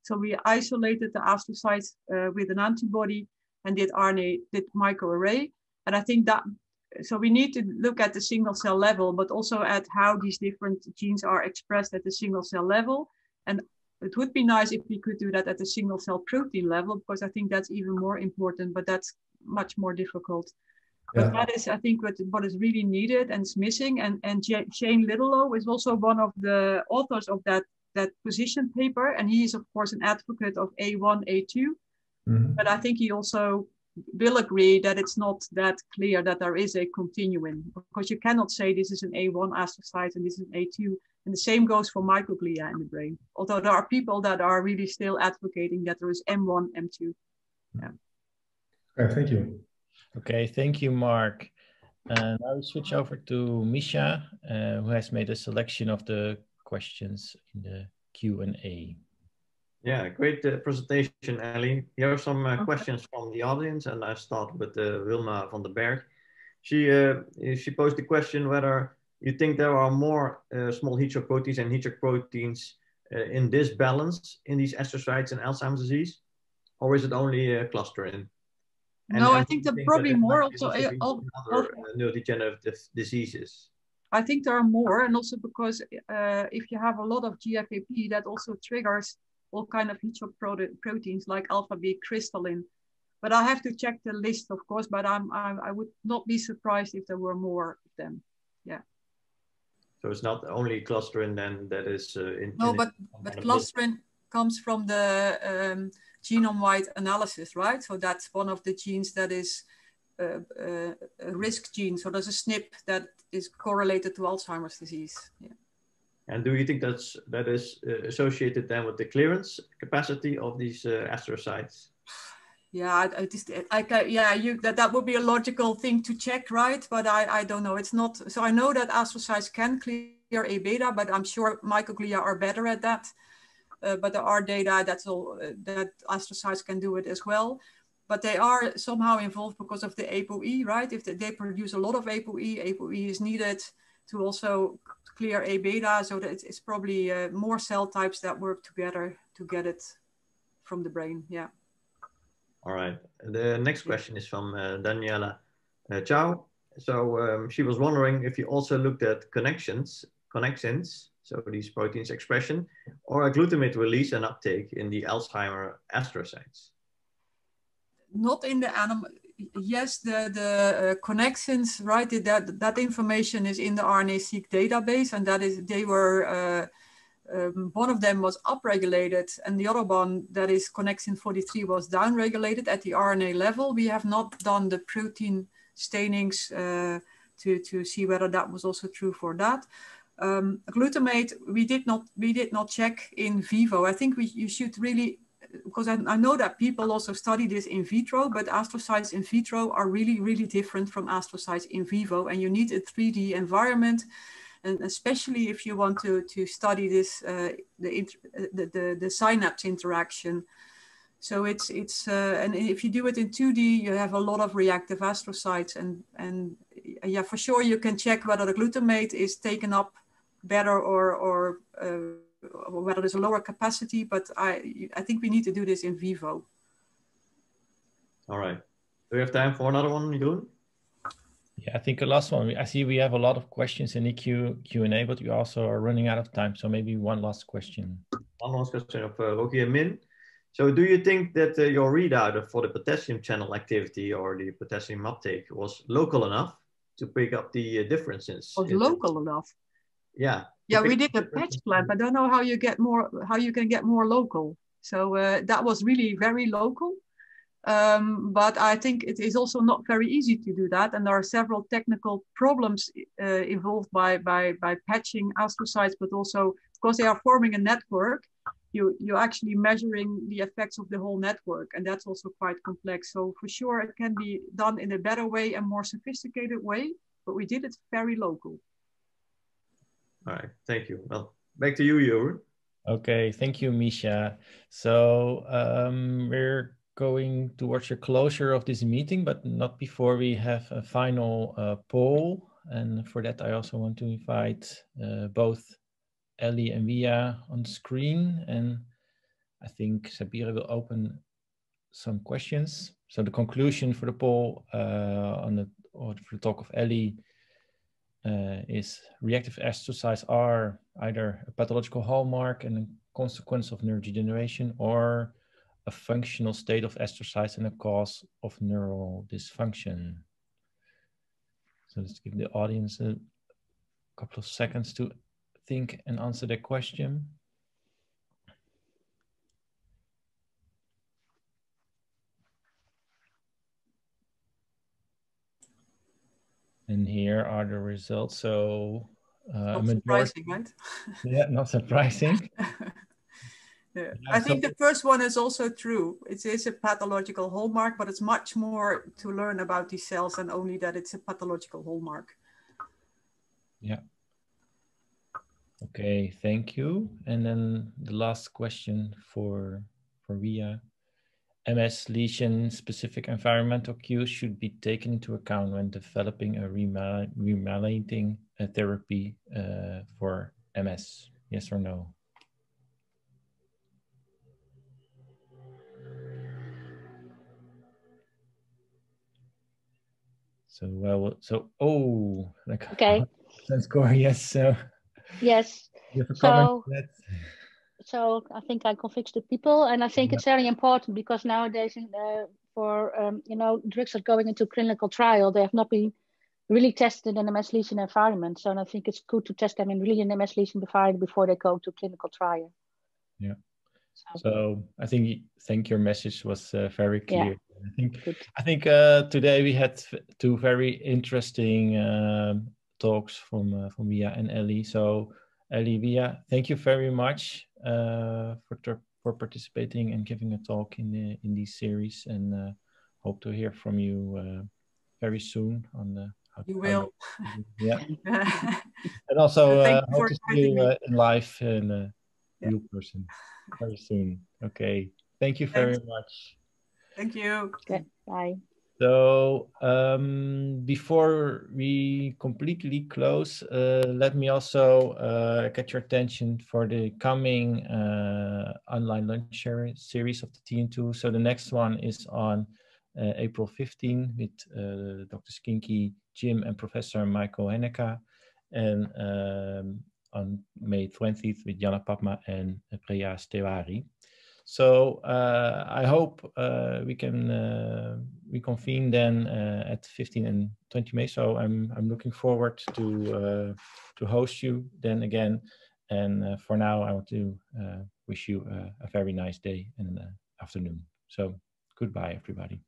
So we isolated the astrocytes uh, with an antibody and did RNA, did microarray. And I think that, so we need to look at the single cell level, but also at how these different genes are expressed at the single cell level. And it would be nice if we could do that at the single cell protein level, because I think that's even more important, but that's much more difficult. Yeah. But that is, I think, what, what is really needed and is missing. And, and Shane Liddelow is also one of the authors of that that position paper, and he is of course an advocate of A1, A2. Mm-hmm. But I think he also will agree that it's not that clear that there is a continuum because you cannot say this is an A1 astrocyte and this is an A2. And the same goes for microglia in the brain. Although there are people that are really still advocating that there is M1, M2. Yeah. Okay, thank you. Okay, thank you, Mark. And now we switch over to Misha, uh, who has made a selection of the questions in the Q&A. Yeah, great uh, presentation, Elly. Here are some uh, okay. questions from the audience, and I start with uh, Wilma van den Berg. She, uh, she posed the question whether you think there are more uh, small heat shock proteins and heat shock proteins uh, in this balance in these astrocytes in Alzheimer's disease, or is it only a clusterin? And, no, I think there probably more also, also other neurodegenerative diseases. I think there are more, and also because uh, if you have a lot of GFAP, that also triggers all kind of heat shock proteins like alpha B crystallin. But I have to check the list, of course. But I'm, I'm I would not be surprised if there were more of them. Yeah. So it's not only clusterin then that is. Uh, in, no, in but but clusterin comes from the um, genome-wide analysis, right? So that's one of the genes that is a risk gene. So there's a SNP that is correlated to Alzheimer's disease. Yeah. And do you think that's that is uh, associated then with the clearance capacity of these uh, astrocytes? Yeah, I, I just I, yeah, you that that would be a logical thing to check, right? But I I don't know. It's not. So I know that astrocytes can clear A beta, but I'm sure microglia are better at that. Uh, but there are data that's all uh, that astrocytes can do it as well but they are somehow involved because of the ApoE, right? If they produce a lot of ApoE, ApoE is needed to also clear A beta, so that it's probably uh, more cell types that work together to get it from the brain. Yeah. All right. The next question is from uh, Daniela uh, Chao. So um, she was wondering if you also looked at connexins, connexins, so these proteins expression, or a glutamate release and uptake in the Alzheimer astrocytes not in the animal. Yes, the the uh, connexins, right? That that information is in the RNA-seq database, and that is they were. Uh, um, one of them was upregulated, and the other one, that is connexin 43, was downregulated at the RNA level. We have not done the protein stainings uh, to, to see whether that was also true for that. Um, glutamate, we did not we did not check in vivo. I think we you should really because I, I, know that people also study this in vitro, but astrocytes in vitro are really, really different from astrocytes in vivo. And you need a 3D environment. And especially if you want to, to study this, uh, the, the, the, the, synapse interaction. So it's, it's uh, and if you do it in 2D, you have a lot of reactive astrocytes. And, and yeah, for sure, you can check whether the glutamate is taken up better or, or uh, whether there's a lower capacity, but I, I think we need to do this in vivo. All right. Do we have time for another one, Jeroen? Yeah, I think the last one. I see we have a lot of questions in the Q Q&A, but we also are running out of time. So maybe one last question. One last question of uh, Rogier Min. So do you think that uh, your readout for the potassium channel activity or the potassium uptake was local enough to pick up the uh, differences? Was local enough? Yeah, yeah we did a patch clamp i don't know how you get more how you can get more local. So uh, that was really very local. Um, but i think it is also not very easy to do that. And there are several technical problems uh, involved by, by by patching astrocytes but also because they are forming a network. You you're actually measuring the effects of the whole network and that's also quite complex. So for sure it can be done in a better way and more sophisticated way but we did it very local all right, thank you. Well, back to you, Jeroen. Okay, thank you, Misha. So um, we're going towards the closure of this meeting, but not before we have a final uh, poll. And for that, I also want to invite uh, both Elly and Wia on screen. And I think Sabira will open some questions. So the conclusion for the poll uh, on the or for the talk of Elly uh, is reactive astrocytes are either a pathological hallmark and a consequence of neurodegeneration or a functional state of astrocytes and a cause of neural dysfunction. So let's give the audience a couple of seconds to think and answer that question. And here are the results. So uh, not surprising, right? yeah, not surprising. yeah. I think the first one is also true. It is a pathological hallmark, but it's much more to learn about these cells than only that it's a pathological hallmark. Yeah. Okay, thank you. And then the last question for for Wia. MS lesion specific environmental cues should be taken into account when developing a remyelinating uh, therapy uh, for MS? Yes or no? So well, so oh, okay. Score yes. So yes. so so I think I convinced the people, and I think yeah. it's very important because nowadays, uh, for um, you know, drugs are going into clinical trial. They have not been really tested in a MS lesion environment. So I think it's good to test them in really an MS lesion environment before they go to clinical trial. Yeah. So, so I think think your message was uh, very clear. Yeah. I think good. I think uh, today we had two very interesting um, talks from uh, from Wia and Elly. So Elly, Wia, thank you very much uh, for for participating and giving a talk in the in this series, and uh, hope to hear from you uh, very soon on the. How, you will. yeah. and also uh, hope to see you uh, in live in a yeah. real person very soon. Okay. Thank you very Thanks. much. Thank you. Okay. Bye. So um, before we completely close, uh, let me also uh, get your attention for the coming uh, online lunch series of the TN2. So the next one is on uh, April 15 with uh, Dr. Skinky, Jim, and Professor Michael Heneka, and um, on May 20th with Jana Papma and Preya Stewari. So uh, I hope uh, we can uh, reconvene then uh, at 15 and 20 May. So I'm I'm looking forward to uh, to host you then again. And uh, for now, I want to wish you a very nice day and afternoon. So goodbye, everybody.